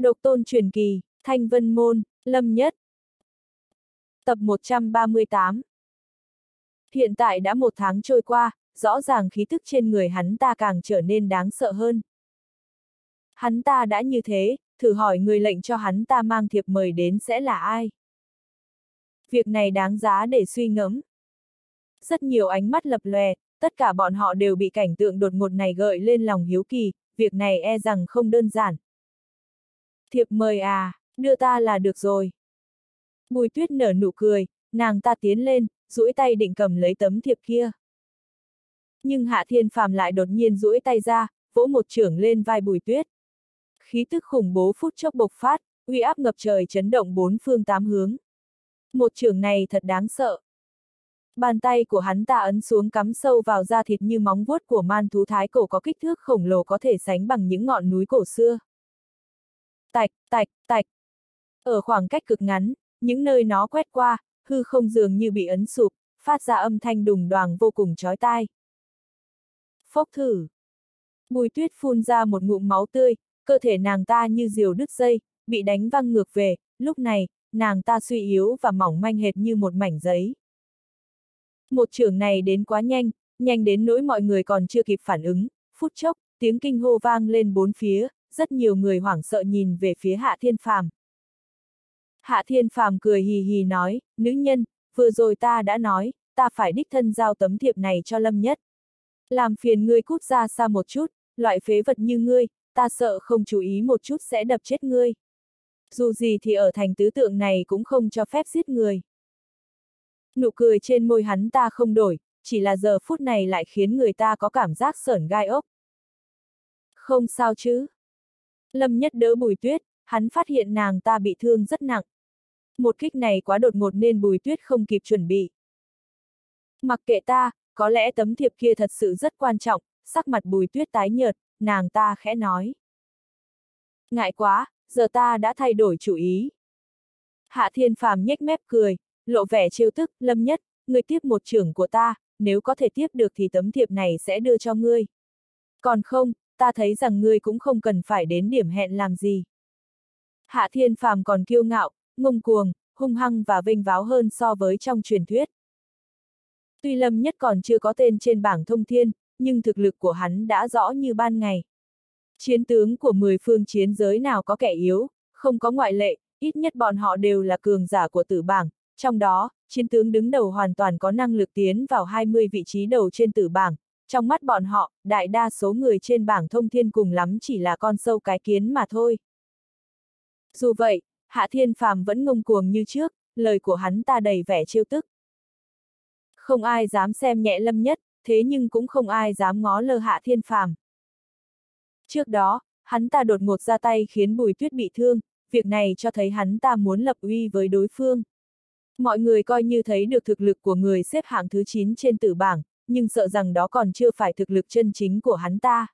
Độc tôn truyền kỳ, Thanh Vân Môn, Lâm Nhất. Tập 138 Hiện tại đã một tháng trôi qua, rõ ràng khí thức trên người hắn ta càng trở nên đáng sợ hơn. Hắn ta đã như thế, thử hỏi người lệnh cho hắn ta mang thiệp mời đến sẽ là ai? Việc này đáng giá để suy ngẫm. Rất nhiều ánh mắt lập lòe, tất cả bọn họ đều bị cảnh tượng đột ngột này gợi lên lòng hiếu kỳ, việc này e rằng không đơn giản. Thiệp mời à, đưa ta là được rồi. Bùi tuyết nở nụ cười, nàng ta tiến lên, duỗi tay định cầm lấy tấm thiệp kia. Nhưng Hạ Thiên Phàm lại đột nhiên duỗi tay ra, vỗ một trưởng lên vai bùi tuyết. Khí tức khủng bố phút chốc bộc phát, uy áp ngập trời chấn động bốn phương tám hướng. Một trưởng này thật đáng sợ. Bàn tay của hắn ta ấn xuống cắm sâu vào da thịt như móng vuốt của man thú thái cổ có kích thước khổng lồ có thể sánh bằng những ngọn núi cổ xưa. Tạch, tạch, tạch. Ở khoảng cách cực ngắn, những nơi nó quét qua, hư không dường như bị ấn sụp, phát ra âm thanh đùng đoàng vô cùng chói tai. Phốc thử. Bùi tuyết phun ra một ngụm máu tươi, cơ thể nàng ta như diều đứt dây, bị đánh văng ngược về, lúc này, nàng ta suy yếu và mỏng manh hệt như một mảnh giấy. Một trường này đến quá nhanh, nhanh đến nỗi mọi người còn chưa kịp phản ứng, phút chốc, tiếng kinh hô vang lên bốn phía, rất nhiều người hoảng sợ nhìn về phía Hạ Thiên Phàm. Hạ Thiên Phàm cười hì hì nói, nữ nhân, vừa rồi ta đã nói, ta phải đích thân giao tấm thiệp này cho Lâm Nhất. Làm phiền ngươi cút ra xa một chút, loại phế vật như ngươi, ta sợ không chú ý một chút sẽ đập chết ngươi. Dù gì thì ở thành tứ tượng này cũng không cho phép giết người. Nụ cười trên môi hắn ta không đổi, chỉ là giờ phút này lại khiến người ta có cảm giác sởn gai ốc. Không sao chứ. Lâm nhất đỡ bùi tuyết, hắn phát hiện nàng ta bị thương rất nặng. Một kích này quá đột ngột nên bùi tuyết không kịp chuẩn bị. Mặc kệ ta, có lẽ tấm thiệp kia thật sự rất quan trọng, sắc mặt bùi tuyết tái nhợt, nàng ta khẽ nói. Ngại quá, giờ ta đã thay đổi chủ ý. Hạ thiên phàm nhếch mép cười, lộ vẻ trêu tức, lâm nhất, người tiếp một trưởng của ta, nếu có thể tiếp được thì tấm thiệp này sẽ đưa cho ngươi. Còn không, ta thấy rằng ngươi cũng không cần phải đến điểm hẹn làm gì. Hạ thiên phàm còn kiêu ngạo, ngông cuồng, hung hăng và vinh váo hơn so với trong truyền thuyết. Tuy Lâm Nhất còn chưa có tên trên bảng thông thiên, nhưng thực lực của hắn đã rõ như ban ngày. Chiến tướng của 10 phương chiến giới nào có kẻ yếu, không có ngoại lệ, ít nhất bọn họ đều là cường giả của tử bảng, trong đó, chiến tướng đứng đầu hoàn toàn có năng lực tiến vào 20 vị trí đầu trên tử bảng, trong mắt bọn họ, đại đa số người trên bảng thông thiên cùng lắm chỉ là con sâu cái kiến mà thôi. Dù vậy, Hạ Thiên Phàm vẫn ngông cuồng như trước, lời của hắn ta đầy vẻ trêu tức. Không ai dám xem nhẹ lâm nhất, thế nhưng cũng không ai dám ngó lơ Hạ Thiên Phàm. Trước đó, hắn ta đột ngột ra tay khiến Bùi Tuyết bị thương, việc này cho thấy hắn ta muốn lập uy với đối phương. Mọi người coi như thấy được thực lực của người xếp hạng thứ 9 trên tử bảng, nhưng sợ rằng đó còn chưa phải thực lực chân chính của hắn ta.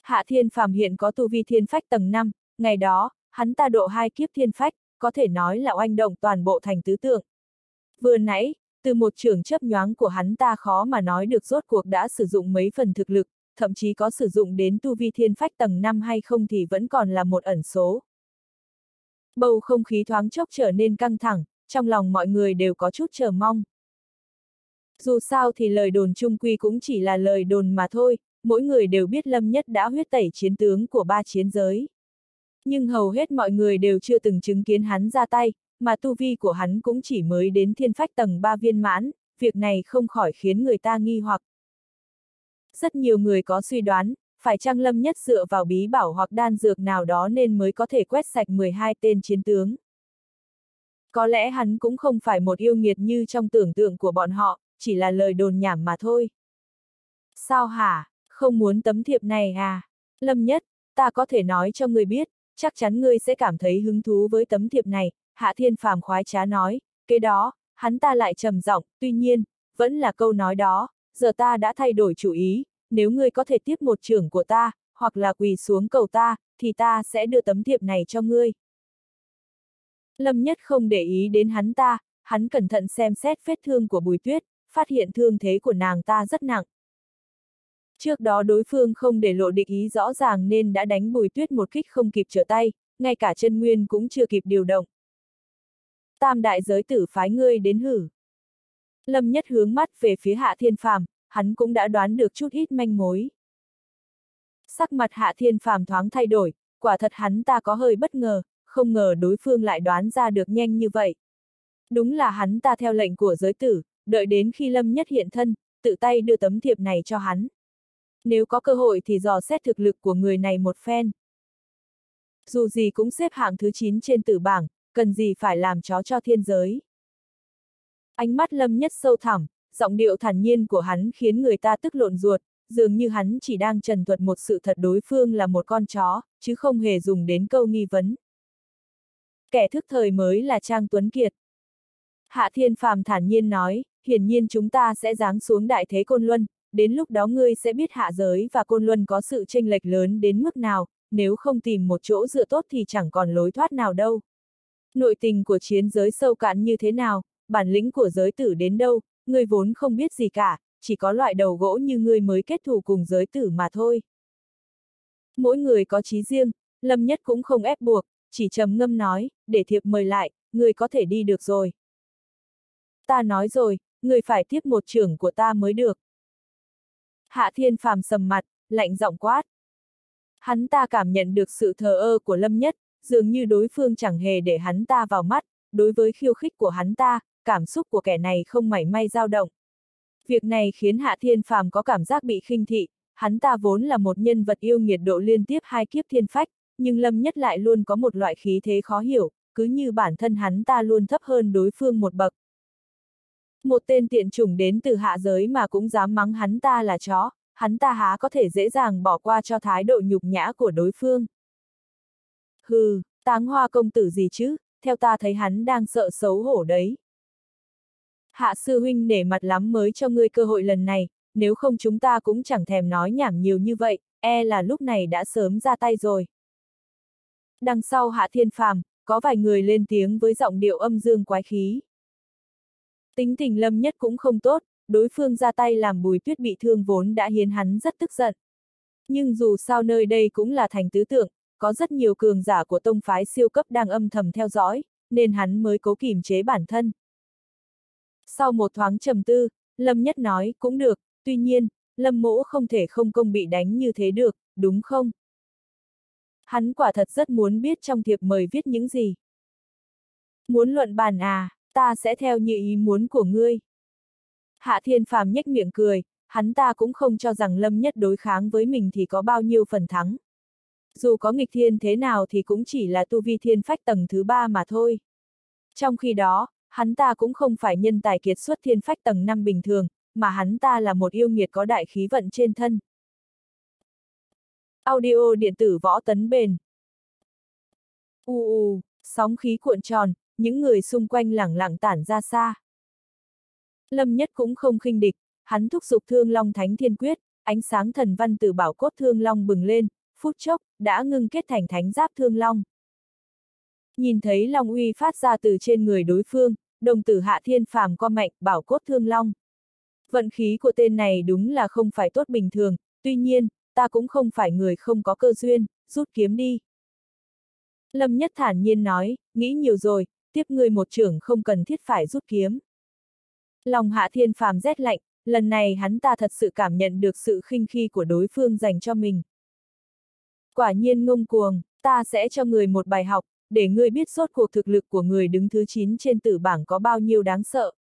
Hạ Thiên Phàm hiện có tu vi thiên phách tầng 5, ngày đó, hắn ta độ hai kiếp thiên phách, có thể nói là oanh động toàn bộ thành tứ tượng. Vừa nãy, từ một trường chấp nhoáng của hắn ta khó mà nói được rốt cuộc đã sử dụng mấy phần thực lực, thậm chí có sử dụng đến tu vi thiên phách tầng 5 hay không thì vẫn còn là một ẩn số. Bầu không khí thoáng chốc trở nên căng thẳng, trong lòng mọi người đều có chút chờ mong. Dù sao thì lời đồn trung quy cũng chỉ là lời đồn mà thôi, mỗi người đều biết Lâm Nhất đã huyết tẩy chiến tướng của ba chiến giới. Nhưng hầu hết mọi người đều chưa từng chứng kiến hắn ra tay, mà tu vi của hắn cũng chỉ mới đến thiên phách tầng 3 viên mãn, việc này không khỏi khiến người ta nghi hoặc. Rất nhiều người có suy đoán, phải chăng Lâm Nhất dựa vào bí bảo hoặc đan dược nào đó nên mới có thể quét sạch 12 tên chiến tướng. Có lẽ hắn cũng không phải một yêu nghiệt như trong tưởng tượng của bọn họ, chỉ là lời đồn nhảm mà thôi. Sao hả, không muốn tấm thiệp này à? Lâm Nhất, ta có thể nói cho ngươi biết, chắc chắn ngươi sẽ cảm thấy hứng thú với tấm thiệp này, Hạ Thiên Phàm khoái trá nói, kế đó, hắn ta lại trầm giọng, tuy nhiên, vẫn là câu nói đó, giờ ta đã thay đổi chủ ý, nếu ngươi có thể tiếp một trưởng của ta, hoặc là quỳ xuống cầu ta, thì ta sẽ đưa tấm thiệp này cho ngươi. Lâm Nhất không để ý đến hắn ta, hắn cẩn thận xem xét vết thương của Bùi Tuyết, phát hiện thương thế của nàng ta rất nặng. Trước đó đối phương không để lộ địch ý rõ ràng nên đã đánh bùi tuyết một kích không kịp trở tay, ngay cả chân nguyên cũng chưa kịp điều động. Tam đại giới tử phái ngươi đến hử. Lâm nhất hướng mắt về phía hạ thiên phàm, hắn cũng đã đoán được chút ít manh mối. Sắc mặt hạ thiên phàm thoáng thay đổi, quả thật hắn ta có hơi bất ngờ, không ngờ đối phương lại đoán ra được nhanh như vậy. Đúng là hắn ta theo lệnh của giới tử, đợi đến khi Lâm Nhất hiện thân, tự tay đưa tấm thiệp này cho hắn. Nếu có cơ hội thì dò xét thực lực của người này một phen. Dù gì cũng xếp hạng thứ 9 trên tử bảng, cần gì phải làm chó cho thiên giới. Ánh mắt Lâm Nhất sâu thẳm, giọng điệu thản nhiên của hắn khiến người ta tức lộn ruột, dường như hắn chỉ đang trần thuật một sự thật đối phương là một con chó, chứ không hề dùng đến câu nghi vấn. Kẻ thức thời mới là Trang Tuấn Kiệt. Hạ Thiên Phàm thản nhiên nói, hiển nhiên chúng ta sẽ giáng xuống đại thế Côn Luân, đến lúc đó ngươi sẽ biết hạ giới và Côn Luân có sự chênh lệch lớn đến mức nào, nếu không tìm một chỗ dựa tốt thì chẳng còn lối thoát nào đâu. Nội tình của chiến giới sâu cạn như thế nào, bản lĩnh của giới tử đến đâu, ngươi vốn không biết gì cả, chỉ có loại đầu gỗ như ngươi mới kết thù cùng giới tử mà thôi. Mỗi người có trí riêng, Lâm Nhất cũng không ép buộc, chỉ trầm ngâm nói, để thiệp mời lại, ngươi có thể đi được rồi. Ta nói rồi, người phải tiếp một trưởng của ta mới được. Hạ thiên phàm sầm mặt, lạnh giọng quát. Hắn ta cảm nhận được sự thờ ơ của Lâm Nhất, dường như đối phương chẳng hề để hắn ta vào mắt, đối với khiêu khích của hắn ta, cảm xúc của kẻ này không mảy may dao động. Việc này khiến Hạ Thiên Phàm có cảm giác bị khinh thị, hắn ta vốn là một nhân vật yêu nghiệt độ liên tiếp hai kiếp thiên phách, nhưng Lâm Nhất lại luôn có một loại khí thế khó hiểu, cứ như bản thân hắn ta luôn thấp hơn đối phương một bậc. Một tên tiện chủng đến từ hạ giới mà cũng dám mắng hắn ta là chó, hắn ta há có thể dễ dàng bỏ qua cho thái độ nhục nhã của đối phương. Hừ, táng hoa công tử gì chứ, theo ta thấy hắn đang sợ xấu hổ đấy. Hạ sư huynh nể mặt lắm mới cho ngươi cơ hội lần này, nếu không chúng ta cũng chẳng thèm nói nhảm nhiều như vậy, e là lúc này đã sớm ra tay rồi. Đằng sau hạ thiên phàm, có vài người lên tiếng với giọng điệu âm dương quái khí. Tính tình lâm nhất cũng không tốt, đối phương ra tay làm bùi tuyết bị thương vốn đã hiến hắn rất tức giận. Nhưng dù sao nơi đây cũng là thành tứ tượng, có rất nhiều cường giả của tông phái siêu cấp đang âm thầm theo dõi, nên hắn mới cố kìm chế bản thân. Sau một thoáng trầm tư, Lâm Nhất nói, cũng được, tuy nhiên, Lâm Mỗ không thể không công bị đánh như thế được, đúng không? Hắn quả thật rất muốn biết trong thiệp mời viết những gì. Muốn luận bàn à, ta sẽ theo như ý muốn của ngươi. Hạ Thiên Phàm nhếch miệng cười, hắn ta cũng không cho rằng Lâm Nhất đối kháng với mình thì có bao nhiêu phần thắng. Dù có nghịch thiên thế nào thì cũng chỉ là tu vi thiên phách tầng thứ ba mà thôi. Trong khi đó, hắn ta cũng không phải nhân tài kiệt xuất thiên phách tầng năm bình thường, mà hắn ta là một yêu nghiệt có đại khí vận trên thân. Audio điện tử võ tấn bền. U u, sóng khí cuộn tròn, những người xung quanh lẳng lặng tản ra xa. Lâm Nhất cũng không khinh địch, hắn thúc giục Thương Long Thánh Thiên Quyết, ánh sáng thần văn từ bảo cốt Thương Long bừng lên, phút chốc, đã ngưng kết thành thánh giáp Thương Long. Nhìn thấy Long uy phát ra từ trên người đối phương, đồng tử hạ thiên phàm co mạnh, bảo cốt Thương Long. Vận khí của tên này đúng là không phải tốt bình thường, tuy nhiên, ta cũng không phải người không có cơ duyên, rút kiếm đi. Lâm Nhất thản nhiên nói, nghĩ nhiều rồi, tiếp ngươi một trưởng không cần thiết phải rút kiếm. Lòng hạ thiên phàm rét lạnh, lần này hắn ta thật sự cảm nhận được sự khinh khi của đối phương dành cho mình. Quả nhiên ngông cuồng, ta sẽ cho người một bài học, để ngươi biết sốt cuộc thực lực của người đứng thứ 9 trên tử bảng có bao nhiêu đáng sợ.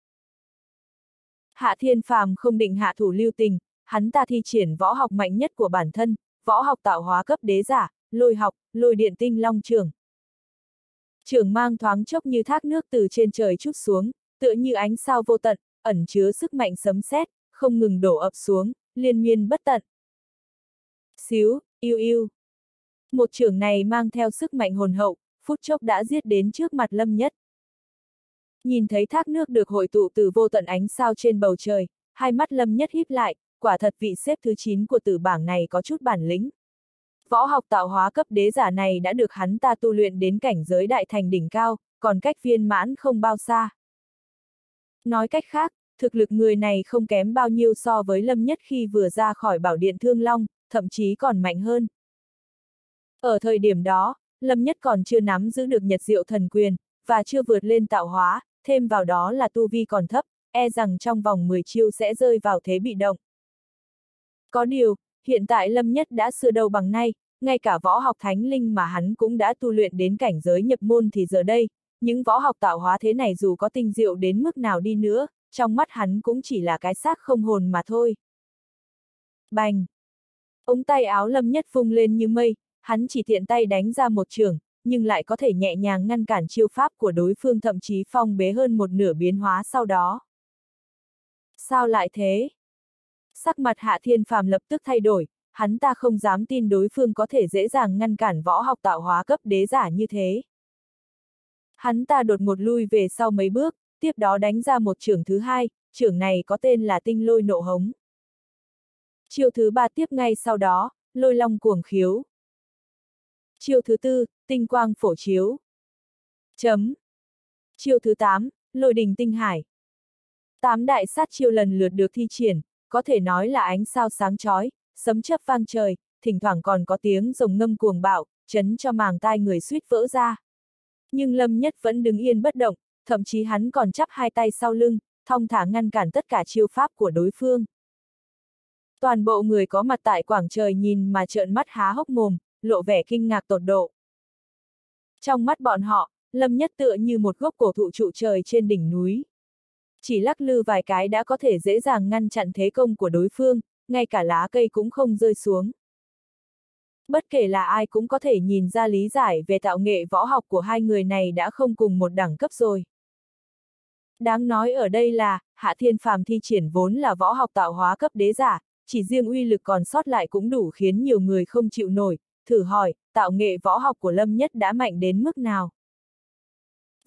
Hạ thiên phàm không định hạ thủ lưu tình, hắn ta thi triển võ học mạnh nhất của bản thân, võ học tạo hóa cấp đế giả, lôi học, lôi điện tinh long trường. Trường mang thoáng chốc như thác nước từ trên trời chút xuống, tựa như ánh sao vô tận, ẩn chứa sức mạnh sấm sét, không ngừng đổ ập xuống, liên miên bất tận. Xíu, yêu yêu. Một trường này mang theo sức mạnh hồn hậu, phút chốc đã giết đến trước mặt lâm nhất. Nhìn thấy thác nước được hội tụ từ vô tận ánh sao trên bầu trời, hai mắt lâm nhất híp lại, quả thật vị xếp thứ 9 của tử bảng này có chút bản lĩnh. Võ học tạo hóa cấp đế giả này đã được hắn ta tu luyện đến cảnh giới đại thành đỉnh cao, còn cách viên mãn không bao xa. Nói cách khác, thực lực người này không kém bao nhiêu so với Lâm Nhất khi vừa ra khỏi bảo điện Thương Long, thậm chí còn mạnh hơn. Ở thời điểm đó, Lâm Nhất còn chưa nắm giữ được nhật diệu thần quyền, và chưa vượt lên tạo hóa, thêm vào đó là tu vi còn thấp, e rằng trong vòng 10 chiêu sẽ rơi vào thế bị động. Có điều, hiện tại Lâm Nhất đã xưa đầu bằng nay, ngay cả võ học thánh linh mà hắn cũng đã tu luyện đến cảnh giới nhập môn thì giờ đây, những võ học tạo hóa thế này dù có tinh diệu đến mức nào đi nữa, trong mắt hắn cũng chỉ là cái xác không hồn mà thôi. Bành! Ống tay áo Lâm Nhất vung lên như mây, hắn chỉ tiện tay đánh ra một trường, nhưng lại có thể nhẹ nhàng ngăn cản chiêu pháp của đối phương thậm chí phong bế hơn một nửa biến hóa sau đó. Sao lại thế? Sắc mặt Hạ Thiên Phàm lập tức thay đổi, hắn ta không dám tin đối phương có thể dễ dàng ngăn cản võ học tạo hóa cấp đế giả như thế. Hắn ta đột một lui về sau mấy bước, tiếp đó đánh ra một trưởng thứ hai, trưởng này có tên là tinh lôi nộ hống. Chiêu thứ ba tiếp ngay sau đó, lôi long cuồng khiếu. Chiêu thứ tư, tinh quang phổ chiếu. Chấm. Chiêu thứ tám, lôi đình tinh hải. Tám đại sát chiêu lần lượt được thi triển, có thể nói là ánh sao sáng chói, sấm chớp vang trời, thỉnh thoảng còn có tiếng rồng ngâm cuồng bạo, chấn cho màng tai người suýt vỡ ra. Nhưng Lâm Nhất vẫn đứng yên bất động, thậm chí hắn còn chắp hai tay sau lưng, thong thả ngăn cản tất cả chiêu pháp của đối phương. Toàn bộ người có mặt tại quảng trời nhìn mà trợn mắt há hốc mồm, lộ vẻ kinh ngạc tột độ. Trong mắt bọn họ, Lâm Nhất tựa như một gốc cổ thụ trụ trời trên đỉnh núi. Chỉ lắc lư vài cái đã có thể dễ dàng ngăn chặn thế công của đối phương, ngay cả lá cây cũng không rơi xuống. Bất kể là ai cũng có thể nhìn ra lý giải về tạo nghệ võ học của hai người này đã không cùng một đẳng cấp rồi. Đáng nói ở đây là, Hạ Thiên Phàm thi triển vốn là võ học tạo hóa cấp đế giả, chỉ riêng uy lực còn sót lại cũng đủ khiến nhiều người không chịu nổi, thử hỏi, tạo nghệ võ học của Lâm Nhất đã mạnh đến mức nào?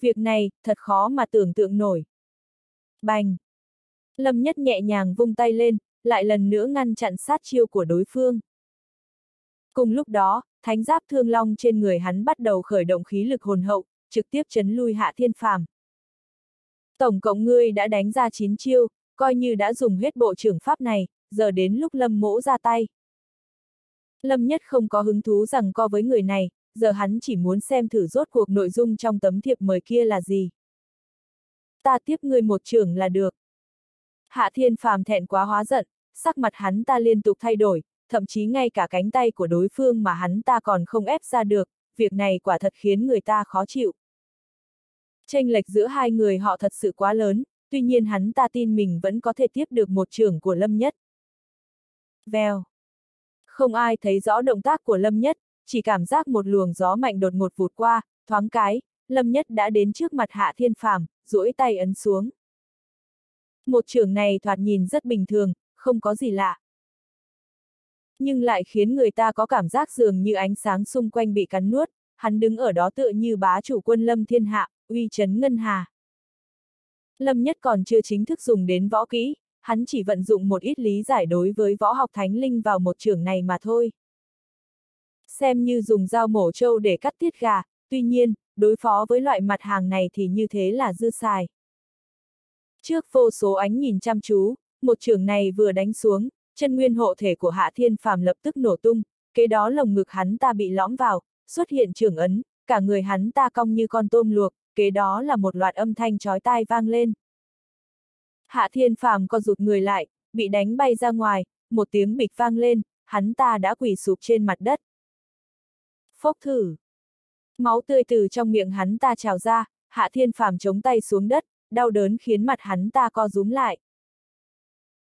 Việc này, thật khó mà tưởng tượng nổi. Bành! Lâm Nhất nhẹ nhàng vung tay lên, lại lần nữa ngăn chặn sát chiêu của đối phương. Cùng lúc đó, thánh giáp thương long trên người hắn bắt đầu khởi động khí lực hồn hậu, trực tiếp chấn lui hạ thiên phàm. Tổng cộng ngươi đã đánh ra 9 chiêu, coi như đã dùng hết bộ trưởng pháp này, giờ đến lúc lâm mỗ ra tay. Lâm nhất không có hứng thú rằng co với người này, giờ hắn chỉ muốn xem thử rốt cuộc nội dung trong tấm thiệp mời kia là gì. Ta tiếp ngươi một trưởng là được. Hạ thiên phàm thẹn quá hóa giận, sắc mặt hắn ta liên tục thay đổi, thậm chí ngay cả cánh tay của đối phương mà hắn ta còn không ép ra được, việc này quả thật khiến người ta khó chịu. Tranh lệch giữa hai người họ thật sự quá lớn, tuy nhiên hắn ta tin mình vẫn có thể tiếp được một trưởng của Lâm Nhất. Vèo. Không ai thấy rõ động tác của Lâm Nhất, chỉ cảm giác một luồng gió mạnh đột ngột vụt qua, thoáng cái, Lâm Nhất đã đến trước mặt Hạ Thiên Phàm, duỗi tay ấn xuống. Một trường này thoạt nhìn rất bình thường, không có gì lạ. Nhưng lại khiến người ta có cảm giác dường như ánh sáng xung quanh bị cắn nuốt, hắn đứng ở đó tựa như bá chủ quân lâm thiên hạ, uy chấn ngân hà. Lâm Nhất còn chưa chính thức dùng đến võ kỹ, hắn chỉ vận dụng một ít lý giải đối với võ học thánh linh vào một trường này mà thôi. Xem như dùng dao mổ trâu để cắt tiết gà, tuy nhiên, đối phó với loại mặt hàng này thì như thế là dư xài. Trước vô số ánh nhìn chăm chú, một trường này vừa đánh xuống, chân nguyên hộ thể của Hạ Thiên Phàm lập tức nổ tung, kế đó lồng ngực hắn ta bị lõm vào, xuất hiện trường ấn, cả người hắn ta cong như con tôm luộc, kế đó là một loạt âm thanh chói tai vang lên. Hạ Thiên Phàm co rụt người lại, bị đánh bay ra ngoài, một tiếng bịch vang lên, hắn ta đã quỳ sụp trên mặt đất. Phốc thử. Máu tươi từ trong miệng hắn ta trào ra, Hạ Thiên Phàm chống tay xuống đất, đau đớn khiến mặt hắn ta co rúm lại.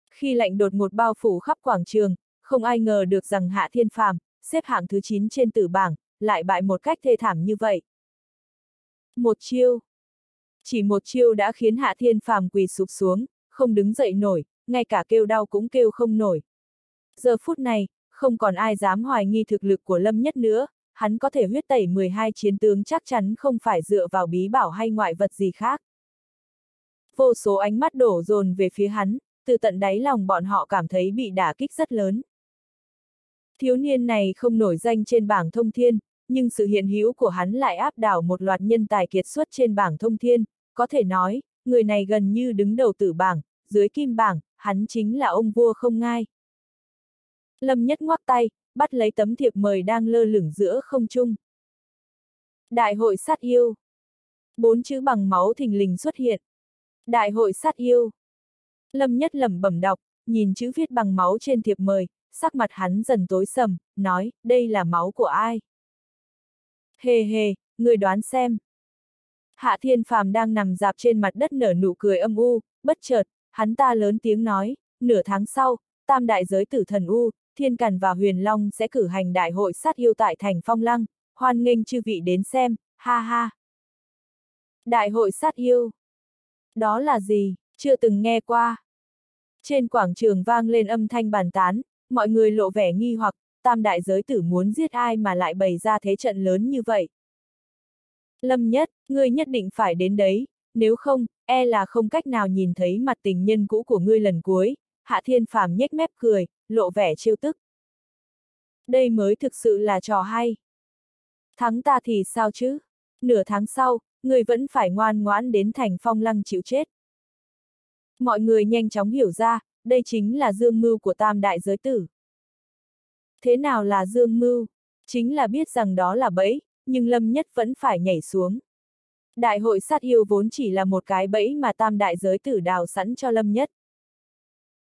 Khi lạnh đột một bao phủ khắp quảng trường, không ai ngờ được rằng Hạ Thiên Phàm, xếp hạng thứ 9 trên tử bảng, lại bại một cách thê thảm như vậy. Một chiêu. Chỉ một chiêu đã khiến Hạ Thiên Phàm quỳ sụp xuống, không đứng dậy nổi, ngay cả kêu đau cũng kêu không nổi. Giờ phút này, không còn ai dám hoài nghi thực lực của Lâm Nhất nữa, hắn có thể huyết tẩy 12 chiến tướng chắc chắn không phải dựa vào bí bảo hay ngoại vật gì khác. Vô số ánh mắt đổ dồn về phía hắn, từ tận đáy lòng bọn họ cảm thấy bị đả kích rất lớn. Thiếu niên này không nổi danh trên bảng thông thiên, nhưng sự hiện hữu của hắn lại áp đảo một loạt nhân tài kiệt xuất trên bảng thông thiên, có thể nói, người này gần như đứng đầu tử bảng, dưới kim bảng, hắn chính là ông vua không ngai. Lâm Nhất ngoắc tay, bắt lấy tấm thiệp mời đang lơ lửng giữa không trung. Đại hội sát yêu. Bốn chữ bằng máu thình lình xuất hiện. Đại hội sát yêu. Lâm Nhất lẩm bẩm đọc, nhìn chữ viết bằng máu trên thiệp mời, sắc mặt hắn dần tối sầm, nói, đây là máu của ai? Hề hề, người đoán xem. Hạ Thiên Phàm đang nằm dạp trên mặt đất nở nụ cười âm u, bất chợt, hắn ta lớn tiếng nói, nửa tháng sau, tam đại giới tử thần U, Thiên Càn và Huyền Long sẽ cử hành đại hội sát yêu tại thành Phong Lăng, hoan nghênh chư vị đến xem, ha ha. Đại hội sát yêu. Đó là gì, chưa từng nghe qua. Trên quảng trường vang lên âm thanh bàn tán, mọi người lộ vẻ nghi hoặc, tam đại giới tử muốn giết ai mà lại bày ra thế trận lớn như vậy. Lâm nhất, ngươi nhất định phải đến đấy, nếu không, e là không cách nào nhìn thấy mặt tình nhân cũ của ngươi lần cuối, Hạ Thiên Phàm nhếch mép cười, lộ vẻ trêu tức. Đây mới thực sự là trò hay. Thắng ta thì sao chứ? Nửa tháng sau, người vẫn phải ngoan ngoãn đến thành phong lăng chịu chết. Mọi người nhanh chóng hiểu ra, đây chính là dương mưu của tam đại giới tử. Thế nào là dương mưu? Chính là biết rằng đó là bẫy, nhưng Lâm Nhất vẫn phải nhảy xuống. Đại hội sát yêu vốn chỉ là một cái bẫy mà tam đại giới tử đào sẵn cho Lâm Nhất.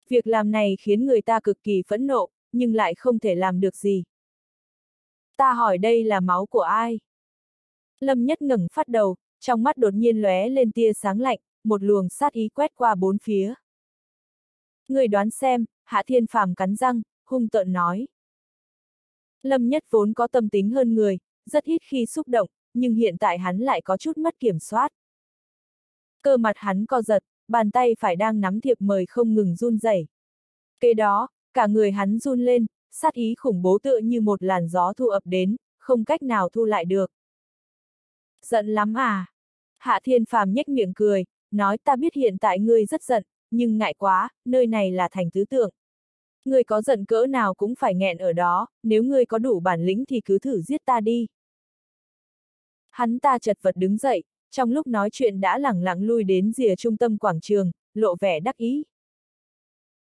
Việc làm này khiến người ta cực kỳ phẫn nộ, nhưng lại không thể làm được gì. Ta hỏi đây là máu của ai? Lâm Nhất ngẩng phát đầu, trong mắt đột nhiên lóe lên tia sáng lạnh, một luồng sát ý quét qua bốn phía. Người đoán xem, Hạ Thiên Phàm cắn răng, hung tợn nói. Lâm Nhất vốn có tâm tính hơn người, rất ít khi xúc động, nhưng hiện tại hắn lại có chút mất kiểm soát. Cơ mặt hắn co giật, bàn tay phải đang nắm thiệp mời không ngừng run rẩy. Kế đó, cả người hắn run lên, sát ý khủng bố tựa như một làn gió thu ập đến, không cách nào thu lại được. Giận lắm à? Hạ Thiên Phàm nhếch miệng cười, nói ta biết hiện tại ngươi rất giận, nhưng ngại quá, nơi này là thành tứ tượng. Ngươi có giận cỡ nào cũng phải nghẹn ở đó, nếu ngươi có đủ bản lĩnh thì cứ thử giết ta đi. Hắn ta chật vật đứng dậy, trong lúc nói chuyện đã lẳng lặng lui đến rìa trung tâm quảng trường, lộ vẻ đắc ý.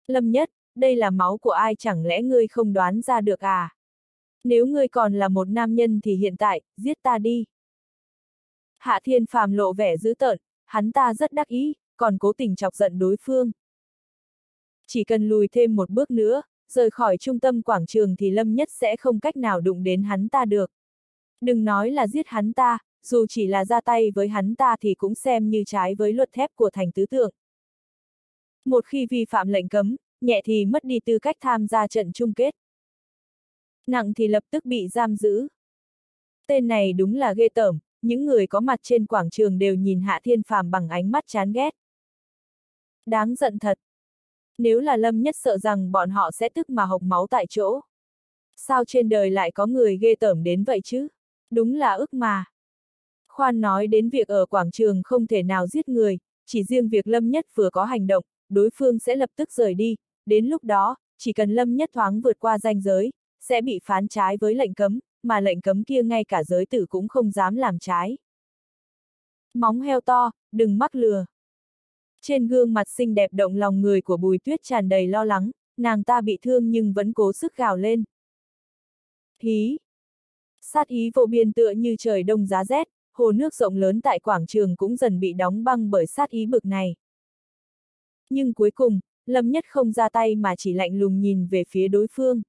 Lâm nhất, đây là máu của ai chẳng lẽ ngươi không đoán ra được à? Nếu ngươi còn là một nam nhân thì hiện tại, giết ta đi. Hạ thiên phàm lộ vẻ dữ tợn, hắn ta rất đắc ý, còn cố tình chọc giận đối phương. Chỉ cần lùi thêm một bước nữa, rời khỏi trung tâm quảng trường thì Lâm Nhất sẽ không cách nào đụng đến hắn ta được. Đừng nói là giết hắn ta, dù chỉ là ra tay với hắn ta thì cũng xem như trái với luật thép của thành tứ tượng. Một khi vi phạm lệnh cấm, nhẹ thì mất đi tư cách tham gia trận chung kết. Nặng thì lập tức bị giam giữ. Tên này đúng là ghê tởm, những người có mặt trên quảng trường đều nhìn Hạ Thiên Phàm bằng ánh mắt chán ghét. Đáng giận thật. Nếu là Lâm Nhất sợ rằng bọn họ sẽ tức mà hộc máu tại chỗ. Sao trên đời lại có người ghê tởm đến vậy chứ? Đúng là ức mà. Khoan nói đến việc ở quảng trường không thể nào giết người, chỉ riêng việc Lâm Nhất vừa có hành động, đối phương sẽ lập tức rời đi, đến lúc đó, chỉ cần Lâm Nhất thoáng vượt qua ranh giới, sẽ bị phán trái với lệnh cấm, mà lệnh cấm kia ngay cả giới tử cũng không dám làm trái. Móng heo to, đừng mắc lừa. Trên gương mặt xinh đẹp động lòng người của bùi tuyết tràn đầy lo lắng, nàng ta bị thương nhưng vẫn cố sức gào lên. Hí! Sát ý vô biên tựa như trời đông giá rét, hồ nước rộng lớn tại quảng trường cũng dần bị đóng băng bởi sát ý bực này. Nhưng cuối cùng, Lâm Nhất không ra tay mà chỉ lạnh lùng nhìn về phía đối phương.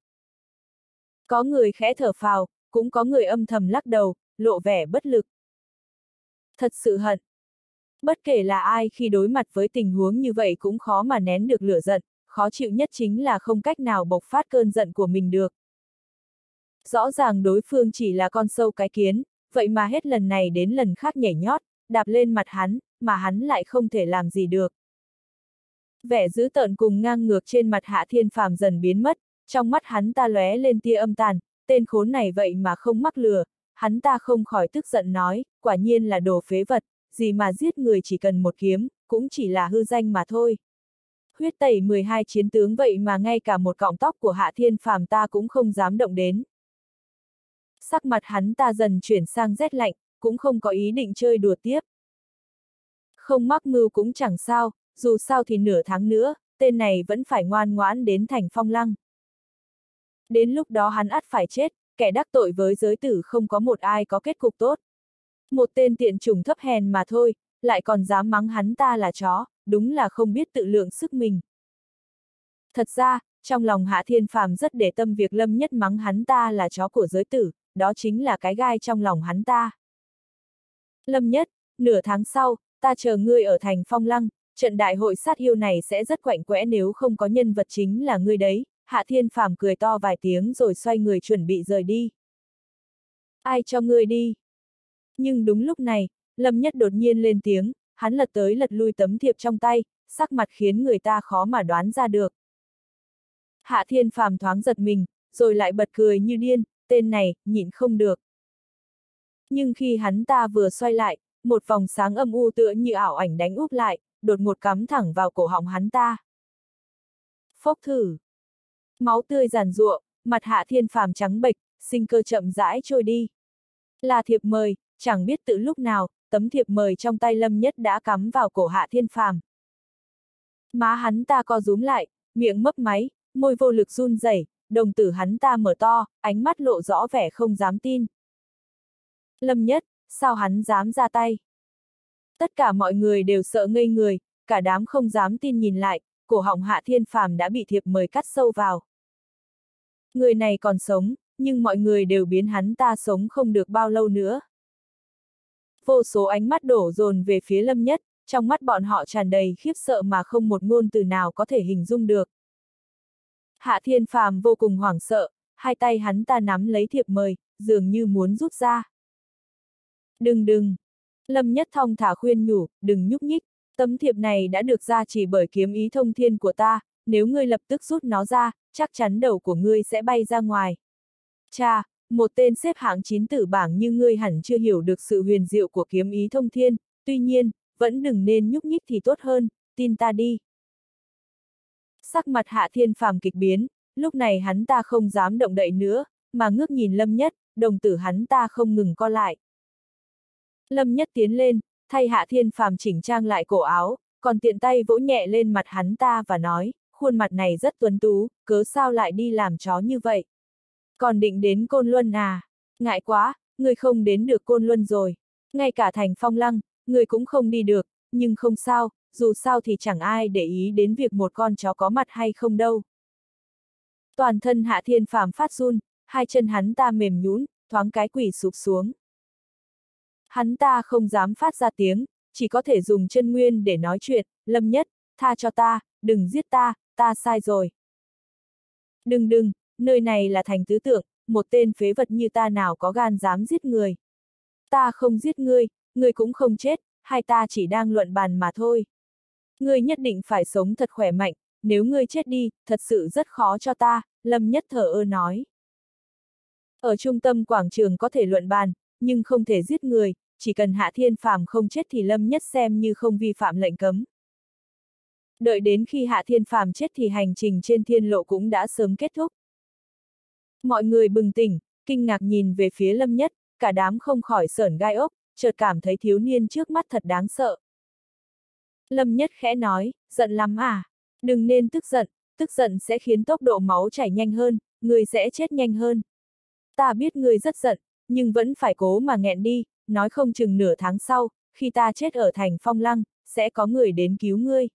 Có người khẽ thở phào, cũng có người âm thầm lắc đầu, lộ vẻ bất lực. Thật sự hận. Bất kể là ai khi đối mặt với tình huống như vậy cũng khó mà nén được lửa giận, khó chịu nhất chính là không cách nào bộc phát cơn giận của mình được. Rõ ràng đối phương chỉ là con sâu cái kiến, vậy mà hết lần này đến lần khác nhảy nhót, đạp lên mặt hắn, mà hắn lại không thể làm gì được. Vẻ dữ tợn cùng ngang ngược trên mặt hạ thiên phàm dần biến mất, trong mắt hắn ta lóe lên tia âm tàn, tên khốn này vậy mà không mắc lừa, hắn ta không khỏi tức giận nói, quả nhiên là đồ phế vật, gì mà giết người chỉ cần một kiếm, cũng chỉ là hư danh mà thôi. Huyết tẩy 12 chiến tướng vậy mà ngay cả một cọng tóc của hạ thiên phàm ta cũng không dám động đến sắc mặt hắn ta dần chuyển sang rét lạnh, cũng không có ý định chơi đùa tiếp. Không mắc mưu cũng chẳng sao, dù sao thì nửa tháng nữa, tên này vẫn phải ngoan ngoãn đến thành phong lăng. Đến lúc đó hắn ắt phải chết, kẻ đắc tội với giới tử không có một ai có kết cục tốt. Một tên tiện trùng thấp hèn mà thôi, lại còn dám mắng hắn ta là chó, đúng là không biết tự lượng sức mình. Thật ra, trong lòng Hạ Thiên Phàm rất để tâm việc Lâm Nhất mắng hắn ta là chó của giới tử, đó chính là cái gai trong lòng hắn ta. Lâm Nhất, nửa tháng sau, ta chờ ngươi ở thành Phong Lăng, trận đại hội sát yêu này sẽ rất quạnh quẽ nếu không có nhân vật chính là ngươi đấy, Hạ Thiên Phàm cười to vài tiếng rồi xoay người chuẩn bị rời đi. Ai cho ngươi đi? Nhưng đúng lúc này, Lâm Nhất đột nhiên lên tiếng, hắn lật tới lật lui tấm thiệp trong tay, sắc mặt khiến người ta khó mà đoán ra được. Hạ Thiên Phàm thoáng giật mình, rồi lại bật cười như điên, tên này, nhịn không được. Nhưng khi hắn ta vừa xoay lại, một vòng sáng âm u tựa như ảo ảnh đánh úp lại, đột ngột cắm thẳng vào cổ họng hắn ta. Phốc thử. Máu tươi giàn ruộng, mặt hạ thiên phàm trắng bệch, sinh cơ chậm rãi trôi đi. Là thiệp mời, chẳng biết từ lúc nào, tấm thiệp mời trong tay lâm nhất đã cắm vào cổ hạ thiên phàm. Má hắn ta co rúm lại, miệng mấp máy, môi vô lực run rẩy, đồng tử hắn ta mở to, ánh mắt lộ rõ vẻ không dám tin. Lâm nhất, sao hắn dám ra tay? Tất cả mọi người đều sợ ngây người, cả đám không dám tin nhìn lại, cổ họng hạ thiên phàm đã bị thiệp mời cắt sâu vào. Người này còn sống, nhưng mọi người đều biến hắn ta sống không được bao lâu nữa. Vô số ánh mắt đổ dồn về phía lâm nhất, trong mắt bọn họ tràn đầy khiếp sợ mà không một ngôn từ nào có thể hình dung được. Hạ thiên phàm vô cùng hoảng sợ, hai tay hắn ta nắm lấy thiệp mời, dường như muốn rút ra. Đừng đừng! Lâm Nhất Thong thả khuyên nhủ, đừng nhúc nhích, tấm thiệp này đã được ra chỉ bởi kiếm ý thông thiên của ta, nếu ngươi lập tức rút nó ra, chắc chắn đầu của ngươi sẽ bay ra ngoài. Cha, một tên xếp hạng chín tử bảng như ngươi hẳn chưa hiểu được sự huyền diệu của kiếm ý thông thiên, tuy nhiên, vẫn đừng nên nhúc nhích thì tốt hơn, tin ta đi. Sắc mặt hạ thiên phàm kịch biến, lúc này hắn ta không dám động đậy nữa, mà ngước nhìn lâm nhất, đồng tử hắn ta không ngừng co lại. Lâm nhất tiến lên, thay hạ thiên phàm chỉnh trang lại cổ áo, còn tiện tay vỗ nhẹ lên mặt hắn ta và nói, khuôn mặt này rất tuấn tú, cớ sao lại đi làm chó như vậy. Còn định đến Côn Luân à? Ngại quá, người không đến được Côn Luân rồi. Ngay cả thành phong lăng, người cũng không đi được, nhưng không sao, dù sao thì chẳng ai để ý đến việc một con chó có mặt hay không đâu. Toàn thân hạ thiên phàm phát run, hai chân hắn ta mềm nhũn, thoáng cái quỷ sụp xuống. Hắn ta không dám phát ra tiếng, chỉ có thể dùng chân nguyên để nói chuyện, lâm nhất, tha cho ta, đừng giết ta, ta sai rồi. Đừng đừng, nơi này là thành tứ tượng, một tên phế vật như ta nào có gan dám giết người. Ta không giết ngươi, ngươi cũng không chết, hai ta chỉ đang luận bàn mà thôi. Ngươi nhất định phải sống thật khỏe mạnh, nếu ngươi chết đi, thật sự rất khó cho ta, Lâm Nhất thở ơ nói. Ở trung tâm quảng trường có thể luận bàn, nhưng không thể giết người, chỉ cần Hạ Thiên Phàm không chết thì Lâm Nhất xem như không vi phạm lệnh cấm. Đợi đến khi Hạ Thiên Phàm chết thì hành trình trên thiên lộ cũng đã sớm kết thúc. Mọi người bừng tỉnh, kinh ngạc nhìn về phía Lâm Nhất, cả đám không khỏi sởn gai ốc, chợt cảm thấy thiếu niên trước mắt thật đáng sợ. Lâm Nhất khẽ nói, giận lắm à? Đừng nên tức giận, tức giận sẽ khiến tốc độ máu chảy nhanh hơn, người sẽ chết nhanh hơn. Ta biết người rất giận, nhưng vẫn phải cố mà nghẹn đi, nói không chừng nửa tháng sau, khi ta chết ở thành phong lăng, sẽ có người đến cứu ngươi.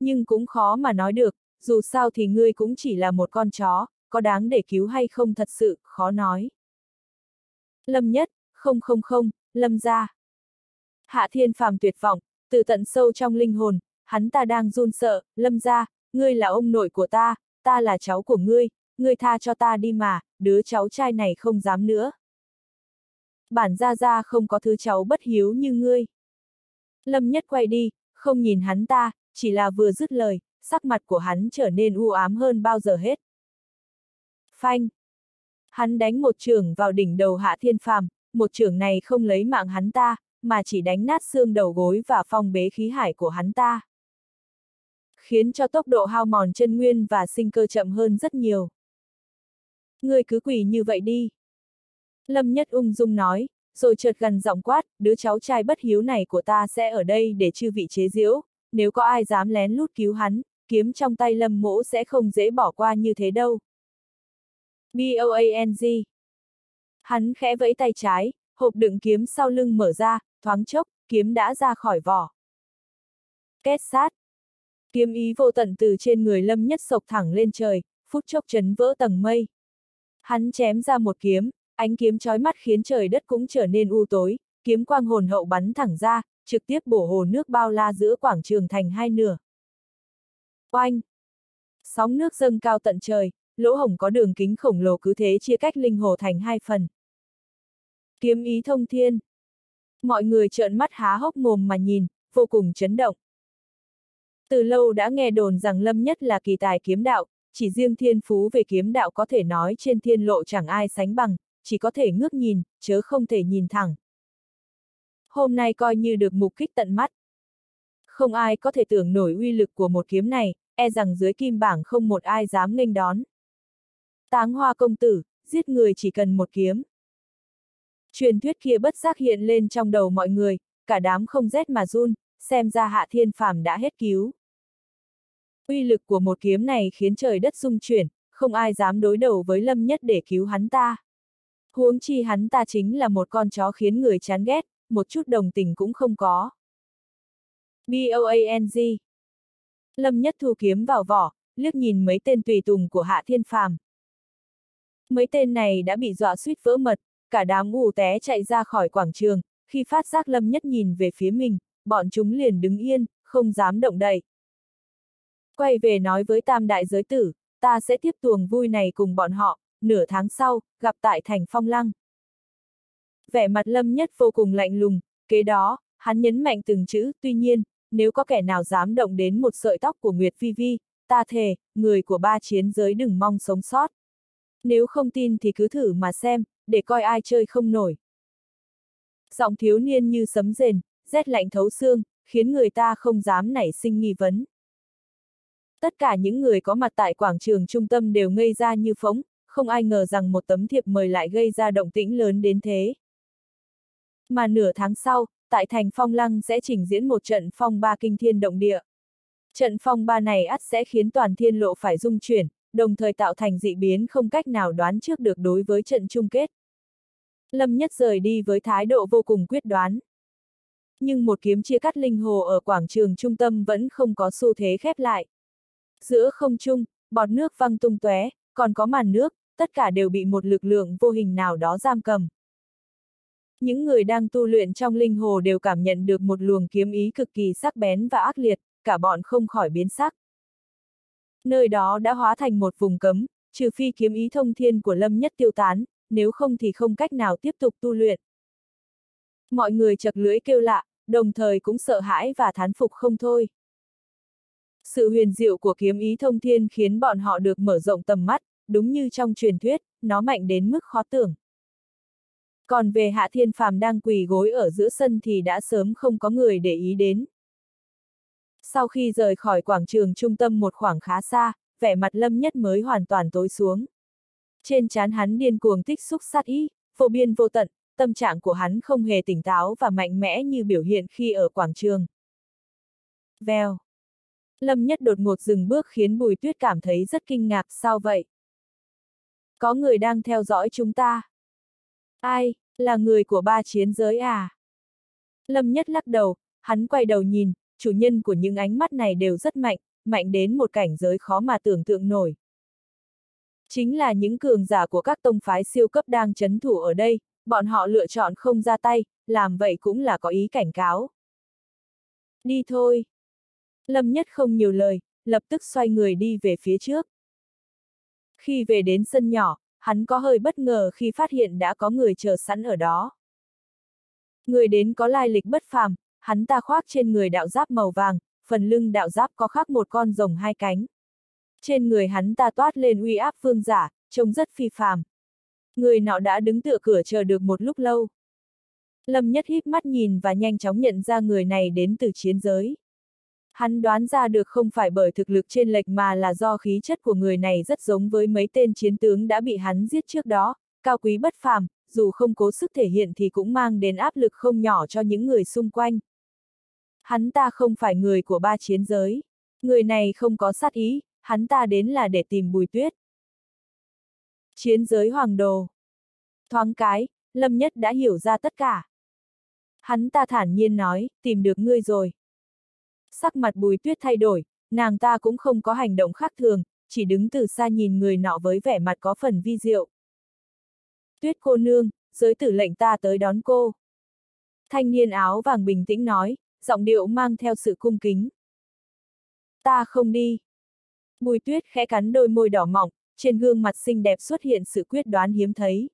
Nhưng cũng khó mà nói được, dù sao thì ngươi cũng chỉ là một con chó, có đáng để cứu hay không thật sự, khó nói. Lâm nhất, không không không, lâm ra. Hạ thiên phàm tuyệt vọng, từ tận sâu trong linh hồn, hắn ta đang run sợ, lâm ra, ngươi là ông nội của ta, ta là cháu của ngươi, ngươi tha cho ta đi mà, đứa cháu trai này không dám nữa. Bản ra ra không có thứ cháu bất hiếu như ngươi. Lâm nhất quay đi, không nhìn hắn ta, chỉ là vừa dứt lời, sắc mặt của hắn trở nên u ám hơn bao giờ hết. Phanh! Hắn đánh một trường vào đỉnh đầu hạ thiên phàm, một trường này không lấy mạng hắn ta, mà chỉ đánh nát xương đầu gối và phong bế khí hải của hắn ta. Khiến cho tốc độ hao mòn chân nguyên và sinh cơ chậm hơn rất nhiều. Ngươi cứ quỳ như vậy đi. Lâm Nhất ung dung nói, rồi chợt gần giọng quát, đứa cháu trai bất hiếu này của ta sẽ ở đây để chư vị chế diễu, nếu có ai dám lén lút cứu hắn, kiếm trong tay lâm mỗ sẽ không dễ bỏ qua như thế đâu. B-O-A-N-G Hắn khẽ vẫy tay trái, hộp đựng kiếm sau lưng mở ra, thoáng chốc, kiếm đã ra khỏi vỏ. Kết sát. Kiếm ý vô tận từ trên người lâm nhất sộc thẳng lên trời, phút chốc chấn vỡ tầng mây. Hắn chém ra một kiếm, ánh kiếm chói mắt khiến trời đất cũng trở nên u tối, kiếm quang hồn hậu bắn thẳng ra, trực tiếp bổ hồ nước bao la giữa quảng trường thành hai nửa. Oanh! Sóng nước dâng cao tận trời, lỗ hổng có đường kính khổng lồ cứ thế chia cách linh hồ thành hai phần. Kiếm ý thông thiên. Mọi người trợn mắt há hốc mồm mà nhìn, vô cùng chấn động. Từ lâu đã nghe đồn rằng Lâm Nhất là kỳ tài kiếm đạo, chỉ riêng thiên phú về kiếm đạo có thể nói trên thiên lộ chẳng ai sánh bằng, chỉ có thể ngước nhìn, chớ không thể nhìn thẳng. Hôm nay coi như được mục kích tận mắt. Không ai có thể tưởng nổi uy lực của một kiếm này, e rằng dưới kim bảng không một ai dám nghênh đón. Táng hoa công tử, giết người chỉ cần một kiếm. Truyền thuyết kia bất giác hiện lên trong đầu mọi người, cả đám không rét mà run, xem ra hạ thiên phàm đã hết cứu. Uy lực của một kiếm này khiến trời đất rung chuyển, không ai dám đối đầu với Lâm Nhất để cứu hắn ta. Huống chi hắn ta chính là một con chó khiến người chán ghét, một chút đồng tình cũng không có. B-O-A-N-G Lâm Nhất thu kiếm vào vỏ, liếc nhìn mấy tên tùy tùng của Hạ Thiên Phàm. Mấy tên này đã bị dọa suýt vỡ mật, cả đám ù té chạy ra khỏi quảng trường, khi phát giác Lâm Nhất nhìn về phía mình, bọn chúng liền đứng yên, không dám động đậy. Quay về nói với tam đại giới tử, ta sẽ tiếp tuồng vui này cùng bọn họ, nửa tháng sau, gặp tại thành phong lăng. Vẻ mặt Lâm Nhất vô cùng lạnh lùng, kế đó, hắn nhấn mạnh từng chữ, tuy nhiên, nếu có kẻ nào dám động đến một sợi tóc của Nguyệt Vi Vi, ta thề, người của ba chiến giới đừng mong sống sót. Nếu không tin thì cứ thử mà xem, để coi ai chơi không nổi. Giọng thiếu niên như sấm rền, rét lạnh thấu xương, khiến người ta không dám nảy sinh nghi vấn. Tất cả những người có mặt tại quảng trường trung tâm đều ngây ra như phóng, không ai ngờ rằng một tấm thiệp mời lại gây ra động tĩnh lớn đến thế. Mà nửa tháng sau, tại thành phong lăng sẽ trình diễn một trận phong ba kinh thiên động địa. Trận phong ba này ắt sẽ khiến toàn thiên lộ phải rung chuyển, đồng thời tạo thành dị biến không cách nào đoán trước được đối với trận chung kết. Lâm Nhất rời đi với thái độ vô cùng quyết đoán. Nhưng một kiếm chia cắt linh hồ ở quảng trường trung tâm vẫn không có xu thế khép lại. Giữa không trung, bọt nước văng tung tóe, còn có màn nước, tất cả đều bị một lực lượng vô hình nào đó giam cầm. Những người đang tu luyện trong linh hồ đều cảm nhận được một luồng kiếm ý cực kỳ sắc bén và ác liệt, cả bọn không khỏi biến sắc. Nơi đó đã hóa thành một vùng cấm, trừ phi kiếm ý thông thiên của Lâm Nhất tiêu tán, nếu không thì không cách nào tiếp tục tu luyện. Mọi người chật lưỡi kêu lạ, đồng thời cũng sợ hãi và thán phục không thôi. Sự huyền diệu của kiếm ý thông thiên khiến bọn họ được mở rộng tầm mắt, đúng như trong truyền thuyết, nó mạnh đến mức khó tưởng. Còn về Hạ Thiên Phàm đang quỳ gối ở giữa sân thì đã sớm không có người để ý đến. Sau khi rời khỏi quảng trường trung tâm một khoảng khá xa, vẻ mặt Lâm Nhất mới hoàn toàn tối xuống. Trên trán hắn điên cuồng tích xúc sát ý, vô biên vô tận, tâm trạng của hắn không hề tỉnh táo và mạnh mẽ như biểu hiện khi ở quảng trường. Vèo. Lâm Nhất đột ngột dừng bước khiến Bùi Tuyết cảm thấy rất kinh ngạc, sao vậy? Có người đang theo dõi chúng ta. Ai, là người của ba chiến giới à? Lâm Nhất lắc đầu, hắn quay đầu nhìn, chủ nhân của những ánh mắt này đều rất mạnh, mạnh đến một cảnh giới khó mà tưởng tượng nổi. Chính là những cường giả của các tông phái siêu cấp đang chấn thủ ở đây, bọn họ lựa chọn không ra tay, làm vậy cũng là có ý cảnh cáo. Đi thôi. Lâm Nhất không nhiều lời, lập tức xoay người đi về phía trước. Khi về đến sân nhỏ, hắn có hơi bất ngờ khi phát hiện đã có người chờ sẵn ở đó. Người đến có lai lịch bất phàm, hắn ta khoác trên người đạo giáp màu vàng, phần lưng đạo giáp có khắc một con rồng hai cánh. Trên người hắn ta toát lên uy áp vương giả, trông rất phi phàm. Người nọ đã đứng tựa cửa chờ được một lúc lâu. Lâm Nhất híp mắt nhìn và nhanh chóng nhận ra người này đến từ chiến giới. Hắn đoán ra được không phải bởi thực lực trên lệch mà là do khí chất của người này rất giống với mấy tên chiến tướng đã bị hắn giết trước đó, cao quý bất phàm, dù không cố sức thể hiện thì cũng mang đến áp lực không nhỏ cho những người xung quanh. Hắn ta không phải người của ba chiến giới. Người này không có sát ý, hắn ta đến là để tìm bùi tuyết. Chiến giới hoàng đồ. Thoáng cái, Lâm Nhất đã hiểu ra tất cả. Hắn ta thản nhiên nói, tìm được ngươi rồi. Sắc mặt bùi tuyết thay đổi, nàng ta cũng không có hành động khác thường, chỉ đứng từ xa nhìn người nọ với vẻ mặt có phần vi diệu. Tuyết cô nương, giới tử lệnh ta tới đón cô. Thanh niên áo vàng bình tĩnh nói, giọng điệu mang theo sự cung kính. Ta không đi. Bùi tuyết khẽ cắn đôi môi đỏ mỏng, trên gương mặt xinh đẹp xuất hiện sự quyết đoán hiếm thấy.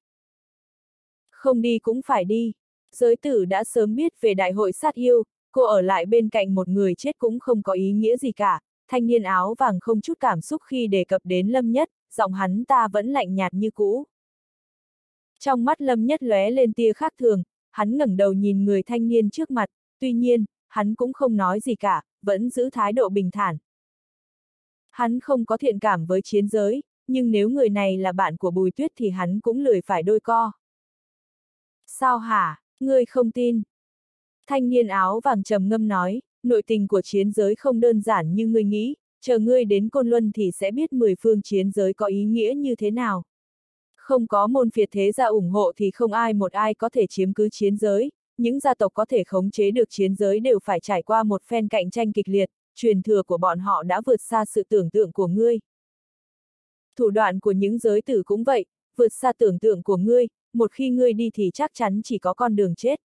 Không đi cũng phải đi. Giới tử đã sớm biết về đại hội sát yêu, cô ở lại bên cạnh một người chết cũng không có ý nghĩa gì cả. Thanh niên áo vàng không chút cảm xúc khi đề cập đến Lâm Nhất, giọng hắn ta vẫn lạnh nhạt như cũ. Trong mắt Lâm Nhất lóe lên tia khác thường, hắn ngẩng đầu nhìn người thanh niên trước mặt, tuy nhiên, hắn cũng không nói gì cả, vẫn giữ thái độ bình thản. Hắn không có thiện cảm với chiến giới, nhưng nếu người này là bạn của Bùi Tuyết thì hắn cũng lười phải đôi co. Sao hả, ngươi không tin? Thanh niên áo vàng trầm ngâm nói, nội tình của chiến giới không đơn giản như ngươi nghĩ, chờ ngươi đến Côn Luân thì sẽ biết mười phương chiến giới có ý nghĩa như thế nào. Không có môn phiệt thế gia ủng hộ thì không ai một ai có thể chiếm cứ chiến giới, những gia tộc có thể khống chế được chiến giới đều phải trải qua một phen cạnh tranh kịch liệt, truyền thừa của bọn họ đã vượt xa sự tưởng tượng của ngươi. Thủ đoạn của những giới tử cũng vậy, vượt xa tưởng tượng của ngươi, một khi ngươi đi thì chắc chắn chỉ có con đường chết.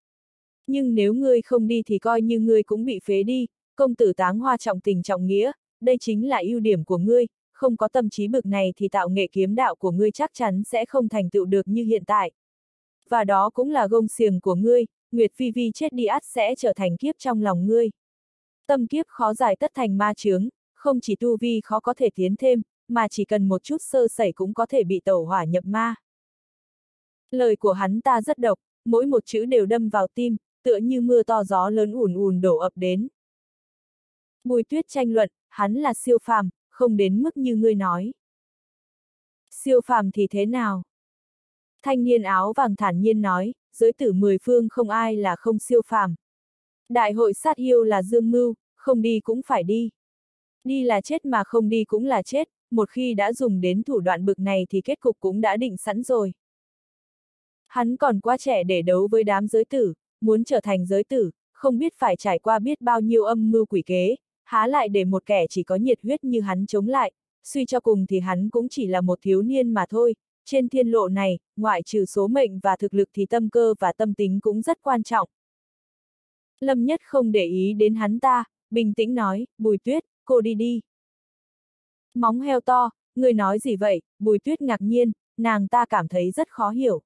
Nhưng nếu ngươi không đi thì coi như ngươi cũng bị phế đi, công tử táng hoa trọng tình trọng nghĩa, đây chính là ưu điểm của ngươi, không có tâm trí bực này thì tạo nghệ kiếm đạo của ngươi chắc chắn sẽ không thành tựu được như hiện tại. Và đó cũng là gông xiềng của ngươi, Nguyệt Phi Vi chết đi ắt sẽ trở thành kiếp trong lòng ngươi. Tâm kiếp khó giải tất thành ma chướng, không chỉ tu vi khó có thể tiến thêm, mà chỉ cần một chút sơ sẩy cũng có thể bị tẩu hỏa nhập ma. Lời của hắn ta rất độc, mỗi một chữ đều đâm vào tim, tựa như mưa to gió lớn ùn ùn đổ ập đến. Bùi tuyết tranh luận, hắn là siêu phàm, không đến mức như ngươi nói. Siêu phàm thì thế nào? Thanh niên áo vàng thản nhiên nói, giới tử mười phương không ai là không siêu phàm. Đại hội sát yêu là dương mưu, không đi cũng phải đi. Đi là chết mà không đi cũng là chết, một khi đã dùng đến thủ đoạn bực này thì kết cục cũng đã định sẵn rồi. Hắn còn quá trẻ để đấu với đám giới tử, muốn trở thành giới tử, không biết phải trải qua biết bao nhiêu âm mưu quỷ kế, há lại để một kẻ chỉ có nhiệt huyết như hắn chống lại, suy cho cùng thì hắn cũng chỉ là một thiếu niên mà thôi, trên thiên lộ này, ngoại trừ số mệnh và thực lực thì tâm cơ và tâm tính cũng rất quan trọng. Lâm Nhất không để ý đến hắn ta, bình tĩnh nói, Bùi Tuyết, cô đi đi. Móng heo to, người nói gì vậy, Bùi Tuyết ngạc nhiên, nàng ta cảm thấy rất khó hiểu.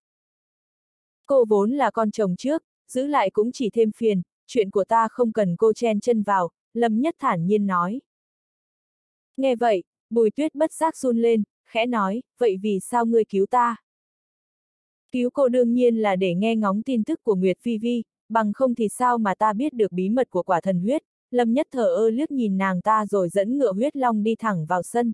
Cô vốn là con chồng trước, giữ lại cũng chỉ thêm phiền, chuyện của ta không cần cô chen chân vào, Lâm Nhất thản nhiên nói. Nghe vậy, Bùi Tuyết bất giác run lên, khẽ nói, vậy vì sao ngươi cứu ta? Cứu cô đương nhiên là để nghe ngóng tin tức của Nguyệt Phi Vi, bằng không thì sao mà ta biết được bí mật của quả thần huyết, Lâm Nhất thở ơ liếc nhìn nàng ta rồi dẫn ngựa huyết long đi thẳng vào sân.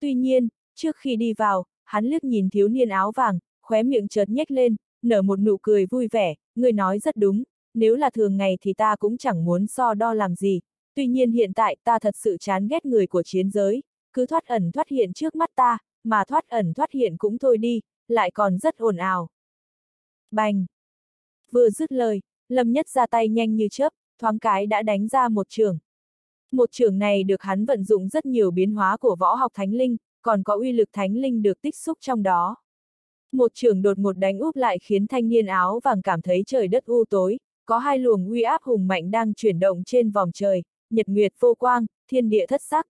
Tuy nhiên, trước khi đi vào, hắn liếc nhìn thiếu niên áo vàng, khóe miệng chợt nhếch lên, nở một nụ cười vui vẻ, người nói rất đúng, nếu là thường ngày thì ta cũng chẳng muốn so đo làm gì, tuy nhiên hiện tại ta thật sự chán ghét người của chiến giới, cứ thoát ẩn thoát hiện trước mắt ta, mà thoát ẩn thoát hiện cũng thôi đi, lại còn rất ồn ào. Bành! Vừa dứt lời, Lâm Nhất ra tay nhanh như chớp, thoáng cái đã đánh ra một trường. Một trường này được hắn vận dụng rất nhiều biến hóa của võ học thánh linh, còn có uy lực thánh linh được tích xúc trong đó. Một trường đột ngột đánh úp lại khiến thanh niên áo vàng cảm thấy trời đất u tối, có hai luồng uy áp hùng mạnh đang chuyển động trên vòng trời, nhật nguyệt vô quang, thiên địa thất sắc.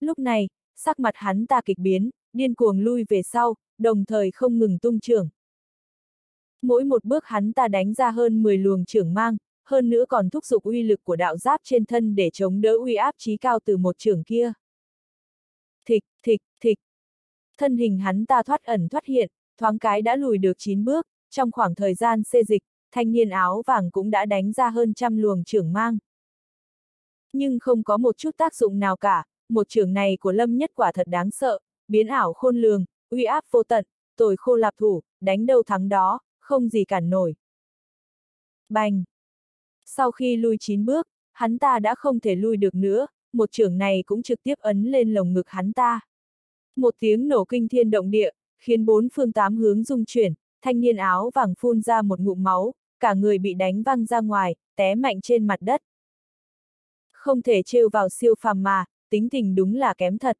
Lúc này, sắc mặt hắn ta kịch biến, điên cuồng lui về sau, đồng thời không ngừng tung trưởng. Mỗi một bước hắn ta đánh ra hơn 10 luồng trưởng mang, hơn nữa còn thúc giục uy lực của đạo giáp trên thân để chống đỡ uy áp trí cao từ một trường kia. Thịch, thịch, thịch. Thân hình hắn ta thoát ẩn thoát hiện, thoáng cái đã lùi được 9 bước, trong khoảng thời gian xê dịch, thanh niên áo vàng cũng đã đánh ra hơn trăm luồng trưởng mang. Nhưng không có một chút tác dụng nào cả, một trường này của Lâm Nhất quả thật đáng sợ, biến ảo khôn lường, uy áp vô tận, tồi khô lạp thủ, đánh đâu thắng đó, không gì cản nổi. Bành! Sau khi lui 9 bước, hắn ta đã không thể lui được nữa, một trưởng này cũng trực tiếp ấn lên lồng ngực hắn ta. Một tiếng nổ kinh thiên động địa, khiến bốn phương tám hướng rung chuyển, thanh niên áo vàng phun ra một ngụm máu, cả người bị đánh văng ra ngoài, té mạnh trên mặt đất. Không thể trêu vào siêu phàm mà, tính tình đúng là kém thật.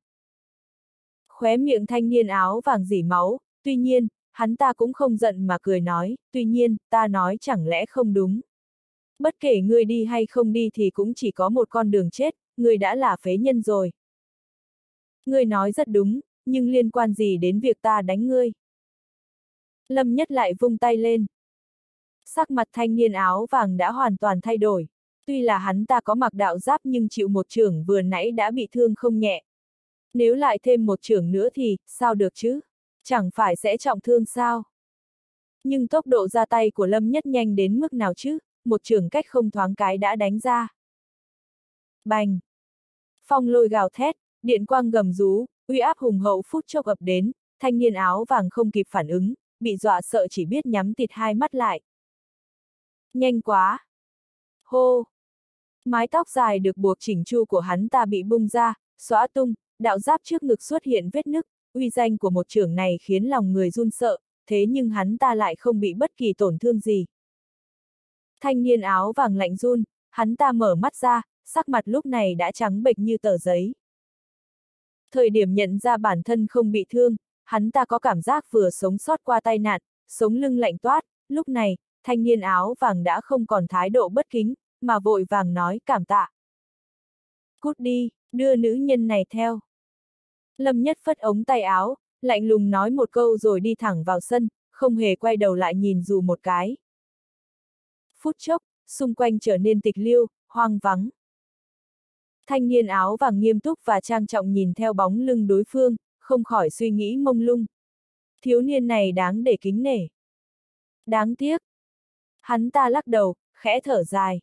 Khóe miệng thanh niên áo vàng dỉ máu, tuy nhiên, hắn ta cũng không giận mà cười nói, tuy nhiên, ta nói chẳng lẽ không đúng. Bất kể ngươi đi hay không đi thì cũng chỉ có một con đường chết, ngươi đã là phế nhân rồi. Ngươi nói rất đúng, nhưng liên quan gì đến việc ta đánh ngươi? Lâm Nhất lại vung tay lên. Sắc mặt thanh niên áo vàng đã hoàn toàn thay đổi. Tuy là hắn ta có mặc đạo giáp nhưng chịu một trưởng vừa nãy đã bị thương không nhẹ. Nếu lại thêm một trưởng nữa thì, sao được chứ? Chẳng phải sẽ trọng thương sao? Nhưng tốc độ ra tay của Lâm Nhất nhanh đến mức nào chứ, một trường cách không thoáng cái đã đánh ra. Bành! Phong lôi gào thét, điện quang gầm rú, uy áp hùng hậu phút chốc ập đến, thanh niên áo vàng không kịp phản ứng, bị dọa sợ chỉ biết nhắm tịt hai mắt lại. Nhanh quá! Hô! Mái tóc dài được buộc chỉnh chu của hắn ta bị bung ra, xóa tung, đạo giáp trước ngực xuất hiện vết nứt, uy danh của một trưởng này khiến lòng người run sợ, thế nhưng hắn ta lại không bị bất kỳ tổn thương gì. Thanh niên áo vàng lạnh run, hắn ta mở mắt ra, sắc mặt lúc này đã trắng bệch như tờ giấy. Thời điểm nhận ra bản thân không bị thương, hắn ta có cảm giác vừa sống sót qua tai nạn, sống lưng lạnh toát, lúc này, thanh niên áo vàng đã không còn thái độ bất kính, mà vội vàng nói cảm tạ. Cút đi, đưa nữ nhân này theo. Lâm Nhất phất ống tay áo, lạnh lùng nói một câu rồi đi thẳng vào sân, không hề quay đầu lại nhìn dù một cái. Phút chốc, xung quanh trở nên tịch liêu, hoang vắng. Thanh niên áo vàng nghiêm túc và trang trọng nhìn theo bóng lưng đối phương, không khỏi suy nghĩ mông lung. Thiếu niên này đáng để kính nể. Đáng tiếc. Hắn ta lắc đầu, khẽ thở dài.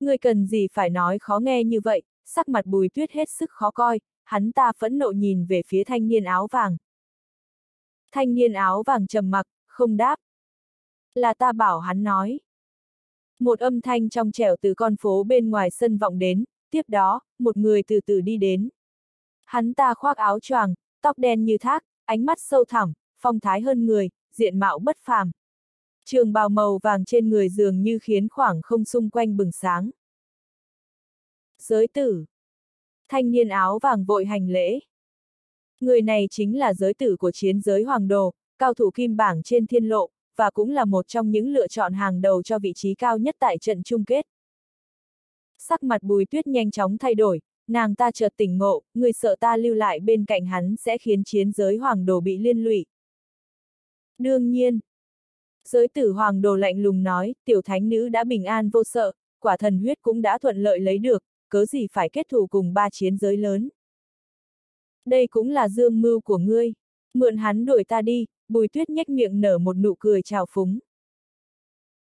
Người cần gì phải nói khó nghe như vậy, sắc mặt bùi tuyết hết sức khó coi, hắn ta phẫn nộ nhìn về phía thanh niên áo vàng. Thanh niên áo vàng trầm mặc, không đáp. Là ta bảo hắn nói. Một âm thanh trong trẻo từ con phố bên ngoài sân vọng đến, tiếp đó, một người từ từ đi đến. Hắn ta khoác áo choàng, tóc đen như thác, ánh mắt sâu thẳm, phong thái hơn người, diện mạo bất phàm. Trường bào màu vàng trên người dường như khiến khoảng không xung quanh bừng sáng. Giới tử. Thanh niên áo vàng vội hành lễ. Người này chính là giới tử của chiến giới hoàng đồ, cao thủ kim bảng trên thiên lộ, và cũng là một trong những lựa chọn hàng đầu cho vị trí cao nhất tại trận chung kết. Sắc mặt bùi tuyết nhanh chóng thay đổi, nàng ta chợt tỉnh ngộ, người sợ ta lưu lại bên cạnh hắn sẽ khiến chiến giới hoàng đồ bị liên lụy. Đương nhiên. Giới tử hoàng đồ lạnh lùng nói, tiểu thánh nữ đã bình an vô sợ, quả thần huyết cũng đã thuận lợi lấy được, cớ gì phải kết thù cùng ba chiến giới lớn. Đây cũng là dương mưu của ngươi. Mượn hắn đuổi ta đi, bùi tuyết nhếch miệng nở một nụ cười chào phúng.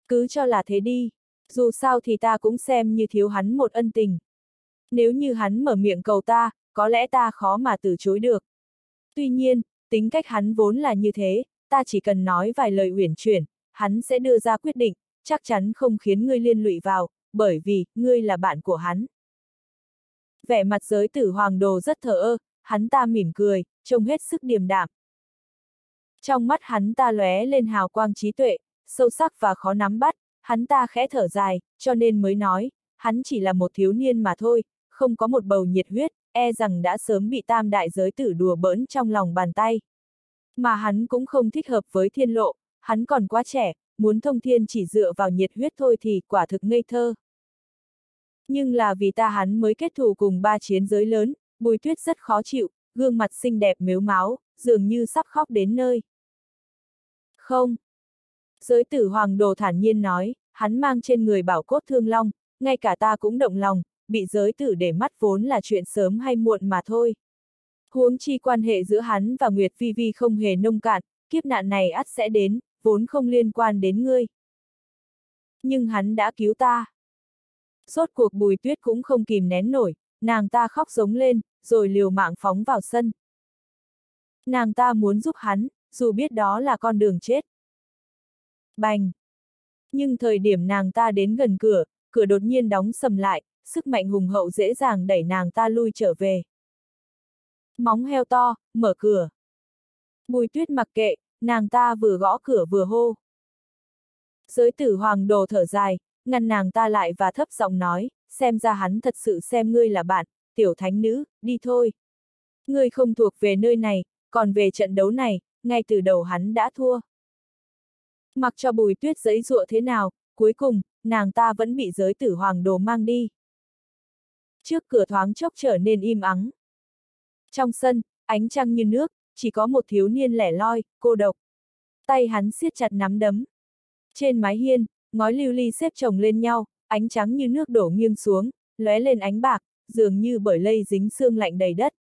Cứ cho là thế đi, dù sao thì ta cũng xem như thiếu hắn một ân tình. Nếu như hắn mở miệng cầu ta, có lẽ ta khó mà từ chối được. Tuy nhiên, tính cách hắn vốn là như thế, ta chỉ cần nói vài lời uyển chuyển, hắn sẽ đưa ra quyết định, chắc chắn không khiến ngươi liên lụy vào, bởi vì, ngươi là bạn của hắn. Vẻ mặt giới tử hoàng đồ rất thờ ơ, hắn ta mỉm cười, trông hết sức điềm đạm. Trong mắt hắn ta lóe lên hào quang trí tuệ, sâu sắc và khó nắm bắt, hắn ta khẽ thở dài, cho nên mới nói, hắn chỉ là một thiếu niên mà thôi, không có một bầu nhiệt huyết, e rằng đã sớm bị tam đại giới tử đùa bỡn trong lòng bàn tay. Mà hắn cũng không thích hợp với thiên lộ, hắn còn quá trẻ, muốn thông thiên chỉ dựa vào nhiệt huyết thôi thì quả thực ngây thơ. Nhưng là vì ta hắn mới kết thù cùng ba chiến giới lớn, bùi tuyết rất khó chịu, gương mặt xinh đẹp mếu máu, dường như sắp khóc đến nơi. Không. Giới tử hoàng đồ thản nhiên nói, hắn mang trên người bảo cốt thương long, ngay cả ta cũng động lòng, bị giới tử để mắt vốn là chuyện sớm hay muộn mà thôi. Huống chi quan hệ giữa hắn và Nguyệt Vi Vi không hề nông cạn, kiếp nạn này ắt sẽ đến, vốn không liên quan đến ngươi. Nhưng hắn đã cứu ta. suốt cuộc bùi tuyết cũng không kìm nén nổi, nàng ta khóc giống lên, rồi liều mạng phóng vào sân. Nàng ta muốn giúp hắn, dù biết đó là con đường chết. Bành! Nhưng thời điểm nàng ta đến gần cửa, cửa đột nhiên đóng sầm lại, sức mạnh hùng hậu dễ dàng đẩy nàng ta lui trở về. Móng heo to, mở cửa. Bùi tuyết mặc kệ, nàng ta vừa gõ cửa vừa hô. Giới tử hoàng đồ thở dài, ngăn nàng ta lại và thấp giọng nói, xem ra hắn thật sự xem ngươi là bạn, tiểu thánh nữ, đi thôi. Ngươi không thuộc về nơi này, còn về trận đấu này, ngay từ đầu hắn đã thua. Mặc cho bùi tuyết giấy dụa thế nào, cuối cùng, nàng ta vẫn bị giới tử hoàng đồ mang đi. Trước cửa thoáng chốc trở nên im ắng. Trong sân, ánh trăng như nước, chỉ có một thiếu niên lẻ loi, cô độc. Tay hắn siết chặt nắm đấm. Trên mái hiên, ngói lưu ly xếp chồng lên nhau, ánh trắng như nước đổ nghiêng xuống, lóe lên ánh bạc, dường như bởi lây dính xương lạnh đầy đất.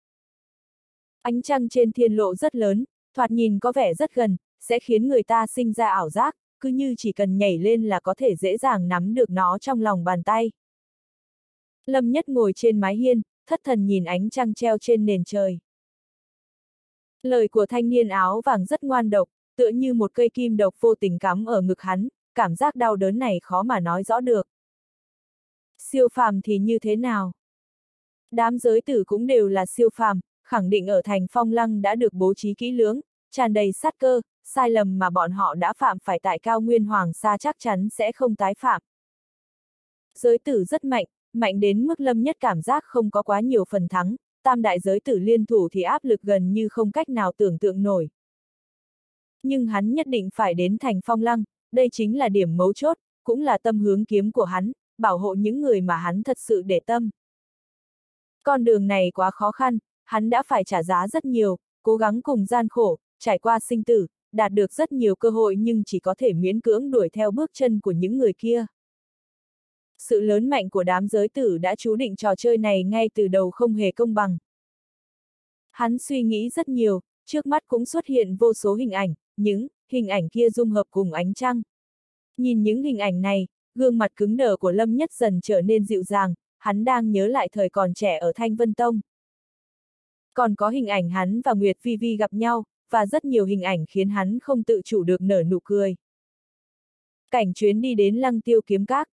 Ánh trăng trên thiên lộ rất lớn, thoạt nhìn có vẻ rất gần, sẽ khiến người ta sinh ra ảo giác, cứ như chỉ cần nhảy lên là có thể dễ dàng nắm được nó trong lòng bàn tay. Lâm Nhất ngồi trên mái hiên, thất thần nhìn ánh trăng treo trên nền trời. Lời của thanh niên áo vàng rất ngoan độc, tựa như một cây kim độc vô tình cắm ở ngực hắn, cảm giác đau đớn này khó mà nói rõ được. Siêu phàm thì như thế nào? Đám giới tử cũng đều là siêu phàm, khẳng định ở thành phong lăng đã được bố trí kỹ lưỡng, tràn đầy sát cơ, sai lầm mà bọn họ đã phạm phải tại cao nguyên hoàng sa chắc chắn sẽ không tái phạm. Giới tử rất mạnh, mạnh đến mức lâm nhất cảm giác không có quá nhiều phần thắng, tam đại giới tử liên thủ thì áp lực gần như không cách nào tưởng tượng nổi. Nhưng hắn nhất định phải đến thành phong lăng, đây chính là điểm mấu chốt, cũng là tâm hướng kiếm của hắn, bảo hộ những người mà hắn thật sự để tâm. Con đường này quá khó khăn, hắn đã phải trả giá rất nhiều, cố gắng cùng gian khổ, trải qua sinh tử, đạt được rất nhiều cơ hội nhưng chỉ có thể miễn cưỡng đuổi theo bước chân của những người kia. Sự lớn mạnh của đám giới tử đã chú định trò chơi này ngay từ đầu không hề công bằng. Hắn suy nghĩ rất nhiều, trước mắt cũng xuất hiện vô số hình ảnh, những hình ảnh kia dung hợp cùng ánh trăng. Nhìn những hình ảnh này, gương mặt cứng đờ của Lâm Nhất dần trở nên dịu dàng, hắn đang nhớ lại thời còn trẻ ở Thanh Vân Tông. Còn có hình ảnh hắn và Nguyệt Vi Vi gặp nhau, và rất nhiều hình ảnh khiến hắn không tự chủ được nở nụ cười. Cảnh chuyến đi đến lăng tiêu kiếm các.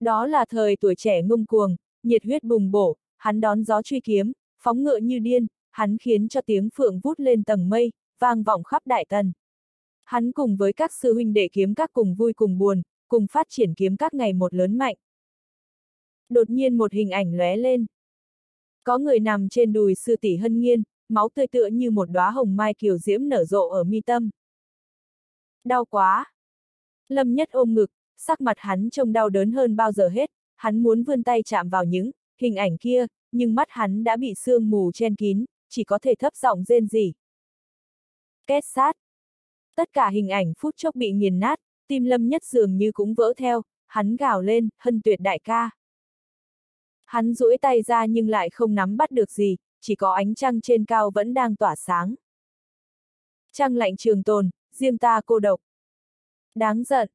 Đó là thời tuổi trẻ ngông cuồng, nhiệt huyết bùng bổ, hắn đón gió truy kiếm, phóng ngựa như điên, hắn khiến cho tiếng phượng vút lên tầng mây, vang vọng khắp đại tần. Hắn cùng với các sư huynh đệ kiếm các cùng vui cùng buồn, cùng phát triển kiếm các ngày một lớn mạnh. Đột nhiên một hình ảnh lóe lên. Có người nằm trên đùi sư tỷ hân nghiên, máu tươi tựa như một đóa hồng mai kiều diễm nở rộ ở mi tâm. Đau quá! Lâm nhất ôm ngực, sắc mặt hắn trông đau đớn hơn bao giờ hết, hắn muốn vươn tay chạm vào những hình ảnh kia, nhưng mắt hắn đã bị sương mù chen kín, chỉ có thể thấp giọng rên rỉ. Kết sát! Tất cả hình ảnh phút chốc bị nghiền nát, tim lâm nhất dường như cũng vỡ theo, hắn gào lên, hân tuyệt đại ca. Hắn duỗi tay ra nhưng lại không nắm bắt được gì, chỉ có ánh trăng trên cao vẫn đang tỏa sáng. Trăng lạnh trường tồn, riêng ta cô độc. Đáng giận.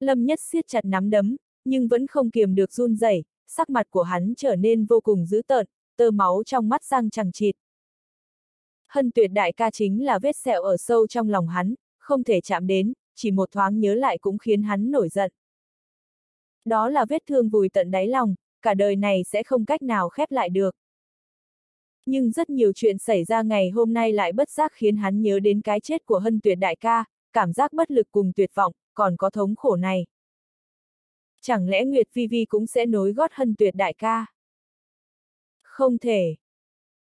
Lâm nhất siết chặt nắm đấm, nhưng vẫn không kiềm được run rẩy, sắc mặt của hắn trở nên vô cùng dữ tợn, tơ máu trong mắt răng chẳng chịt. Hân tuyệt đại ca chính là vết sẹo ở sâu trong lòng hắn, không thể chạm đến, chỉ một thoáng nhớ lại cũng khiến hắn nổi giận. Đó là vết thương vùi tận đáy lòng, cả đời này sẽ không cách nào khép lại được. Nhưng rất nhiều chuyện xảy ra ngày hôm nay lại bất giác khiến hắn nhớ đến cái chết của hân tuyệt đại ca, cảm giác bất lực cùng tuyệt vọng, còn có thống khổ này. Chẳng lẽ Nguyệt Vi Vi cũng sẽ nối gót hân tuyệt đại ca? Không thể.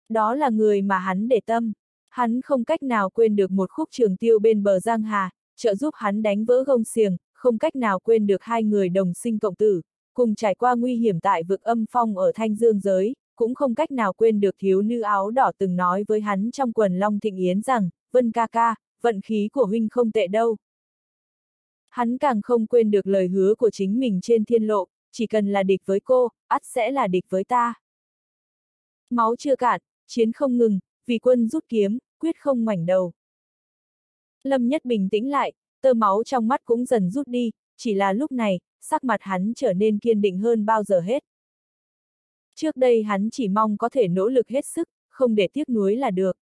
Đó là người mà hắn để tâm. Hắn không cách nào quên được một khúc trường tiêu bên bờ Giang Hà, trợ giúp hắn đánh vỡ gông xiềng, không cách nào quên được hai người đồng sinh cộng tử, cùng trải qua nguy hiểm tại vực âm phong ở Thanh Dương giới, cũng không cách nào quên được thiếu nữ áo đỏ từng nói với hắn trong quần Long Thịnh Yến rằng, Vân ca ca, vận khí của huynh không tệ đâu. Hắn càng không quên được lời hứa của chính mình trên thiên lộ, chỉ cần là địch với cô, ắt sẽ là địch với ta. Máu chưa cạn, chiến không ngừng, vì quân rút kiếm, quyết không ngoảnh đầu. Lâm Nhất bình tĩnh lại, tơ máu trong mắt cũng dần rút đi, chỉ là lúc này, sắc mặt hắn trở nên kiên định hơn bao giờ hết. Trước đây hắn chỉ mong có thể nỗ lực hết sức, không để tiếc nuối là được.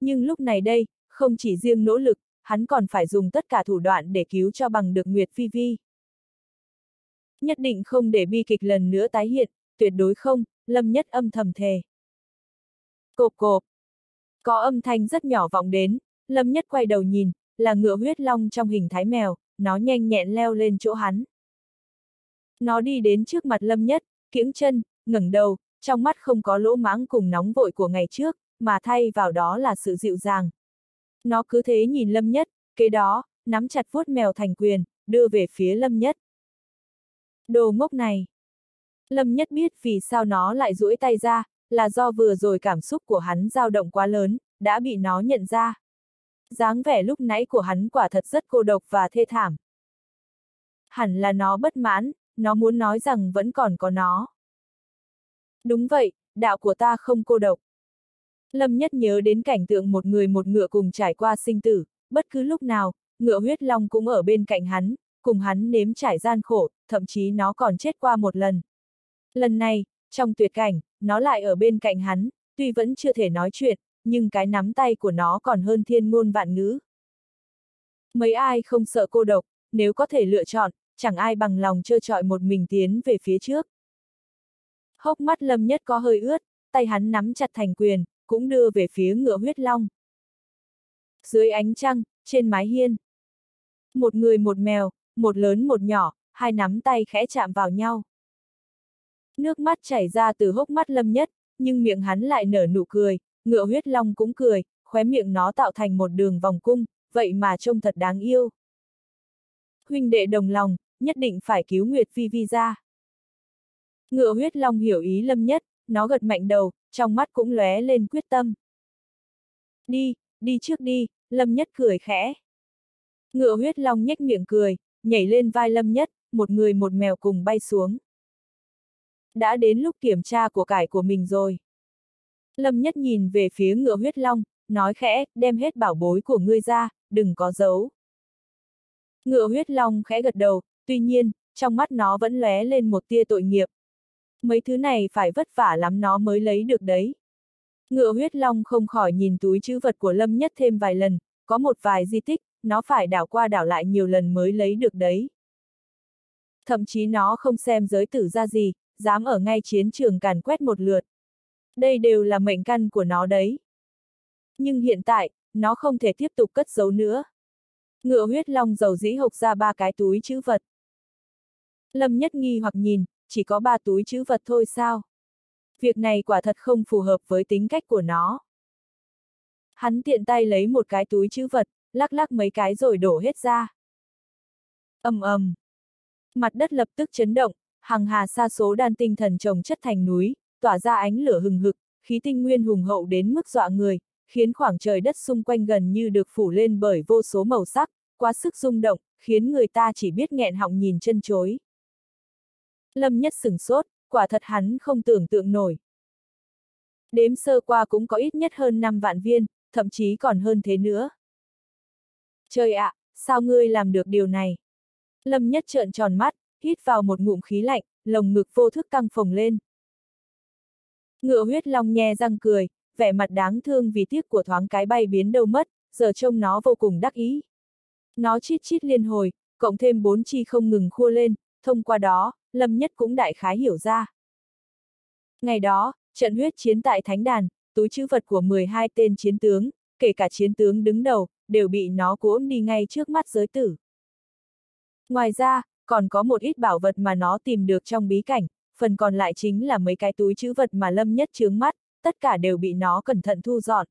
Nhưng lúc này đây, không chỉ riêng nỗ lực, hắn còn phải dùng tất cả thủ đoạn để cứu cho bằng được Nguyệt Phi Vi. Nhất định không để bi kịch lần nữa tái hiện, tuyệt đối không, Lâm Nhất âm thầm thề. Cộp cộp. Có âm thanh rất nhỏ vọng đến, Lâm Nhất quay đầu nhìn, là ngựa huyết long trong hình thái mèo, nó nhanh nhẹn leo lên chỗ hắn. Nó đi đến trước mặt Lâm Nhất, kiễng chân, ngẩng đầu, trong mắt không có lỗ mãng cùng nóng vội của ngày trước, mà thay vào đó là sự dịu dàng. Nó cứ thế nhìn Lâm Nhất, kế đó, nắm chặt vuốt mèo thành quyền, đưa về phía Lâm Nhất. Đồ ngốc này! Lâm Nhất biết vì sao nó lại duỗi tay ra, là do vừa rồi cảm xúc của hắn dao động quá lớn, đã bị nó nhận ra. dáng vẻ lúc nãy của hắn quả thật rất cô độc và thê thảm. Hẳn là nó bất mãn, nó muốn nói rằng vẫn còn có nó. Đúng vậy, đạo của ta không cô độc. Lâm Nhất nhớ đến cảnh tượng một người một ngựa cùng trải qua sinh tử, bất cứ lúc nào, ngựa huyết long cũng ở bên cạnh hắn, cùng hắn nếm trải gian khổ, thậm chí nó còn chết qua một lần. Lần này, trong tuyệt cảnh, nó lại ở bên cạnh hắn, tuy vẫn chưa thể nói chuyện, nhưng cái nắm tay của nó còn hơn thiên ngôn vạn ngữ. Mấy ai không sợ cô độc, nếu có thể lựa chọn, chẳng ai bằng lòng trơ trọi một mình tiến về phía trước. Hốc mắt lâm nhất có hơi ướt, tay hắn nắm chặt thành quyền, cũng đưa về phía ngựa huyết long. Dưới ánh trăng, trên mái hiên. Một người một mèo, một lớn một nhỏ, hai nắm tay khẽ chạm vào nhau. Nước mắt chảy ra từ hốc mắt lâm nhất, nhưng miệng hắn lại nở nụ cười, ngựa huyết long cũng cười, khóe miệng nó tạo thành một đường vòng cung, vậy mà trông thật đáng yêu. Huynh đệ đồng lòng, nhất định phải cứu Nguyệt Phi Vi ra. Ngựa huyết long hiểu ý lâm nhất, nó gật mạnh đầu, trong mắt cũng lóe lên quyết tâm. Đi, đi trước đi, lâm nhất cười khẽ. Ngựa huyết long nhếch miệng cười, nhảy lên vai lâm nhất, một người một mèo cùng bay xuống. Đã đến lúc kiểm tra của cải của mình rồi. Lâm nhất nhìn về phía ngựa huyết long, nói khẽ, đem hết bảo bối của ngươi ra, đừng có giấu. Ngựa huyết long khẽ gật đầu, tuy nhiên, trong mắt nó vẫn lóe lên một tia tội nghiệp. Mấy thứ này phải vất vả lắm nó mới lấy được đấy. Ngựa huyết long không khỏi nhìn túi chữ vật của Lâm Nhất thêm vài lần, có một vài di tích, nó phải đảo qua đảo lại nhiều lần mới lấy được đấy. Thậm chí nó không xem giới tử ra gì, dám ở ngay chiến trường càn quét một lượt. Đây đều là mệnh căn của nó đấy. Nhưng hiện tại, nó không thể tiếp tục cất giấu nữa. Ngựa huyết long dầu dĩ hộc ra ba cái túi chữ vật. Lâm nhất nghi hoặc nhìn, chỉ có ba túi chữ vật thôi sao? Việc này quả thật không phù hợp với tính cách của nó. Hắn tiện tay lấy một cái túi chữ vật, lắc lắc mấy cái rồi đổ hết ra. ầm ầm, Mặt đất lập tức chấn động, hàng hà sa số đan tinh thần trồng chất thành núi, tỏa ra ánh lửa hừng hực, khí tinh nguyên hùng hậu đến mức dọa người, khiến khoảng trời đất xung quanh gần như được phủ lên bởi vô số màu sắc, quá sức rung động, khiến người ta chỉ biết nghẹn họng nhìn chân chối. Lâm nhất sừng sốt, quả thật hắn không tưởng tượng nổi. Đếm sơ qua cũng có ít nhất hơn 5 vạn viên, thậm chí còn hơn thế nữa. Trời ạ, sao ngươi làm được điều này? Lâm nhất trợn tròn mắt, hít vào một ngụm khí lạnh, lồng ngực vô thức căng phồng lên. Ngựa huyết long nhe răng cười, vẻ mặt đáng thương vì tiếc của thoáng cái bay biến đâu mất, giờ trông nó vô cùng đắc ý. Nó chít chít liên hồi, cộng thêm bốn chi không ngừng khua lên, thông qua đó, Lâm Nhất cũng đại khái hiểu ra. Ngày đó, trận huyết chiến tại Thánh Đàn, túi chữ vật của 12 tên chiến tướng, kể cả chiến tướng đứng đầu, đều bị nó cuỗm đi ngay trước mắt giới tử. Ngoài ra, còn có một ít bảo vật mà nó tìm được trong bí cảnh, phần còn lại chính là mấy cái túi chữ vật mà Lâm Nhất chướng mắt, tất cả đều bị nó cẩn thận thu dọn.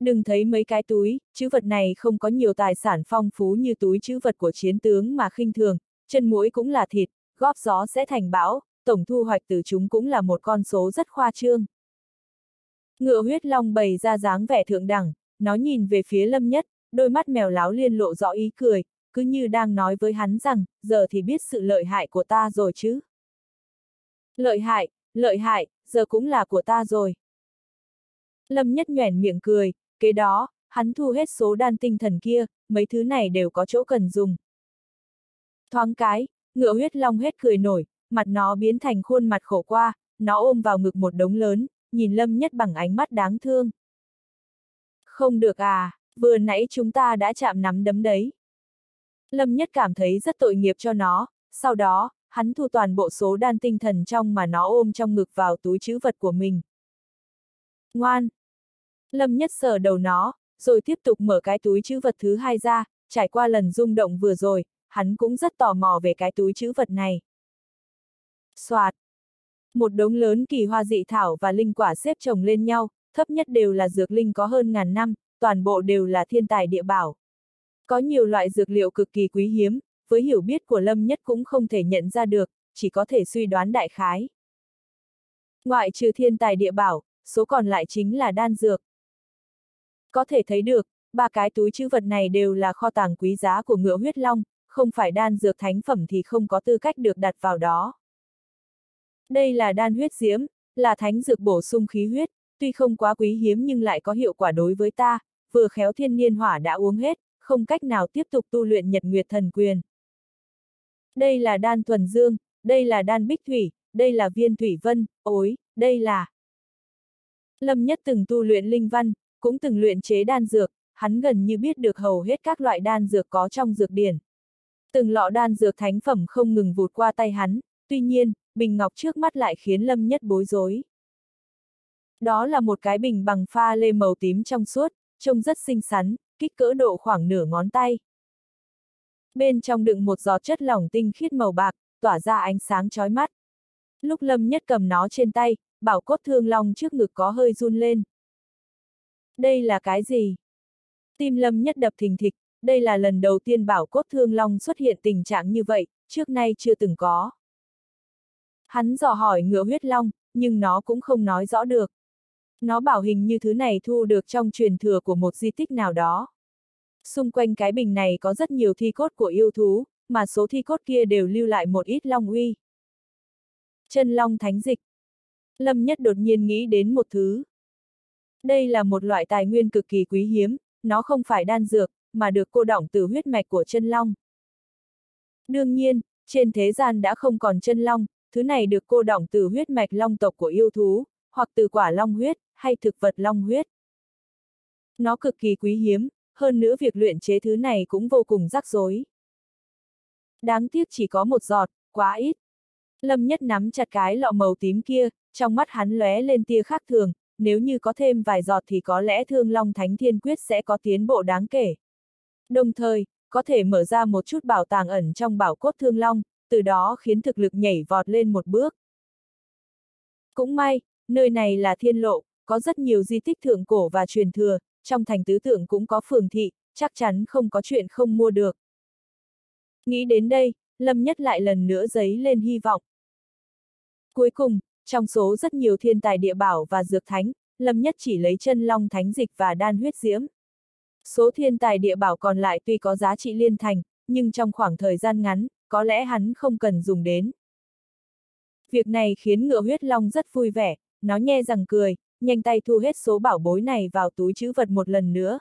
Đừng thấy mấy cái túi, chữ vật này không có nhiều tài sản phong phú như túi chữ vật của chiến tướng mà khinh thường, chân mũi cũng là thịt, góp gió sẽ thành bão, tổng thu hoạch từ chúng cũng là một con số rất khoa trương. Ngựa huyết long bày ra dáng vẻ thượng đẳng, nó nhìn về phía lâm nhất, đôi mắt mèo láo liên lộ rõ ý cười, cứ như đang nói với hắn rằng, giờ thì biết sự lợi hại của ta rồi chứ. Lợi hại, lợi hại, giờ cũng là của ta rồi. Lâm nhất nhoẻn miệng cười, kế đó, hắn thu hết số đan tinh thần kia, mấy thứ này đều có chỗ cần dùng. Thoáng cái, ngựa huyết long hết cười nổi, mặt nó biến thành khuôn mặt khổ qua, nó ôm vào ngực một đống lớn, nhìn Lâm Nhất bằng ánh mắt đáng thương. Không được à, vừa nãy chúng ta đã chạm nắm đấm đấy. Lâm Nhất cảm thấy rất tội nghiệp cho nó, sau đó, hắn thu toàn bộ số đan tinh thần trong mà nó ôm trong ngực vào túi chữ vật của mình. Ngoan! Lâm nhất sờ đầu nó, rồi tiếp tục mở cái túi chữ vật thứ hai ra, trải qua lần rung động vừa rồi, hắn cũng rất tò mò về cái túi chữ vật này. Xoạt! Một đống lớn kỳ hoa dị thảo và linh quả xếp chồng lên nhau, thấp nhất đều là dược linh có hơn ngàn năm, toàn bộ đều là thiên tài địa bảo. Có nhiều loại dược liệu cực kỳ quý hiếm, với hiểu biết của Lâm Nhất cũng không thể nhận ra được, chỉ có thể suy đoán đại khái. Ngoại trừ thiên tài địa bảo, số còn lại chính là đan dược. Có thể thấy được, ba cái túi chữ vật này đều là kho tàng quý giá của ngựa huyết long, không phải đan dược thánh phẩm thì không có tư cách được đặt vào đó. Đây là đan huyết diễm, là thánh dược bổ sung khí huyết, tuy không quá quý hiếm nhưng lại có hiệu quả đối với ta, vừa khéo thiên niên hỏa đã uống hết, không cách nào tiếp tục tu luyện nhật nguyệt thần quyền. Đây là đan thuần dương, đây là đan bích thủy, đây là viên thủy vân, ối, đây là... Lâm Nhất từng tu luyện linh văn, cũng từng luyện chế đan dược, hắn gần như biết được hầu hết các loại đan dược có trong dược điển. Từng lọ đan dược thánh phẩm không ngừng vụt qua tay hắn, tuy nhiên, bình ngọc trước mắt lại khiến Lâm Nhất bối rối. Đó là một cái bình bằng pha lê màu tím trong suốt, trông rất xinh xắn, kích cỡ độ khoảng nửa ngón tay. Bên trong đựng một giọt chất lỏng tinh khiết màu bạc, tỏa ra ánh sáng chói mắt. Lúc Lâm Nhất cầm nó trên tay, bảo cốt thương long trước ngực có hơi run lên. Đây là cái gì? Tim Lâm Nhất đập thình thịch, đây là lần đầu tiên bảo cốt thương long xuất hiện tình trạng như vậy, trước nay chưa từng có. Hắn dò hỏi ngựa huyết long, nhưng nó cũng không nói rõ được. Nó bảo hình như thứ này thu được trong truyền thừa của một di tích nào đó. Xung quanh cái bình này có rất nhiều thi cốt của yêu thú, mà số thi cốt kia đều lưu lại một ít long uy. Chân long thánh dịch. Lâm Nhất đột nhiên nghĩ đến một thứ. Đây là một loại tài nguyên cực kỳ quý hiếm, nó không phải đan dược, mà được cô đọng từ huyết mạch của chân long. Đương nhiên, trên thế gian đã không còn chân long, thứ này được cô đọng từ huyết mạch long tộc của yêu thú, hoặc từ quả long huyết, hay thực vật long huyết. Nó cực kỳ quý hiếm, hơn nữa việc luyện chế thứ này cũng vô cùng rắc rối. Đáng tiếc chỉ có một giọt, quá ít. Lâm Nhất nắm chặt cái lọ màu tím kia, trong mắt hắn lóe lên tia khác thường, nếu như có thêm vài giọt thì có lẽ thương long thánh thiên quyết sẽ có tiến bộ đáng kể. Đồng thời, có thể mở ra một chút bảo tàng ẩn trong bảo cốt thương long, từ đó khiến thực lực nhảy vọt lên một bước. Cũng may, nơi này là thiên lộ, có rất nhiều di tích thượng cổ và truyền thừa, trong thành tứ tượng cũng có phường thị, chắc chắn không có chuyện không mua được. Nghĩ đến đây, Lâm Nhất lại lần nữa giấy lên hy vọng. Cuối cùng, trong số rất nhiều thiên tài địa bảo và dược thánh, Lâm Nhất chỉ lấy chân long thánh dịch và đan huyết diễm. Số thiên tài địa bảo còn lại tuy có giá trị liên thành, nhưng trong khoảng thời gian ngắn, có lẽ hắn không cần dùng đến. Việc này khiến ngựa huyết long rất vui vẻ, nó nhe rằng cười, nhanh tay thu hết số bảo bối này vào túi chữ vật một lần nữa.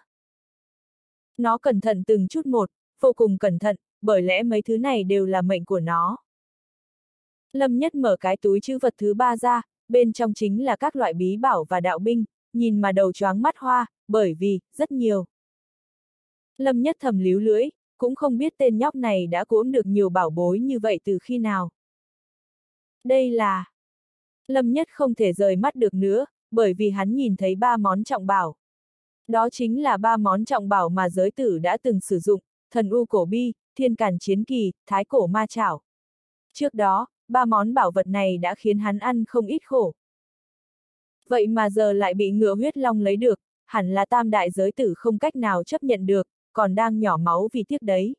Nó cẩn thận từng chút một, vô cùng cẩn thận, bởi lẽ mấy thứ này đều là mệnh của nó. Lâm Nhất mở cái túi chữ vật thứ ba ra, bên trong chính là các loại bí bảo và đạo binh, nhìn mà đầu choáng mắt hoa, bởi vì, rất nhiều. Lâm Nhất thầm líu lưỡi, cũng không biết tên nhóc này đã cuỗm được nhiều bảo bối như vậy từ khi nào. Đây là... Lâm Nhất không thể rời mắt được nữa, bởi vì hắn nhìn thấy ba món trọng bảo. Đó chính là ba món trọng bảo mà giới tử đã từng sử dụng, thần u cổ bi, thiên cản chiến kỳ, thái cổ ma chảo. Trước đó, ba món bảo vật này đã khiến hắn ăn không ít khổ. Vậy mà giờ lại bị ngựa huyết long lấy được, hẳn là tam đại giới tử không cách nào chấp nhận được, còn đang nhỏ máu vì tiếc đấy.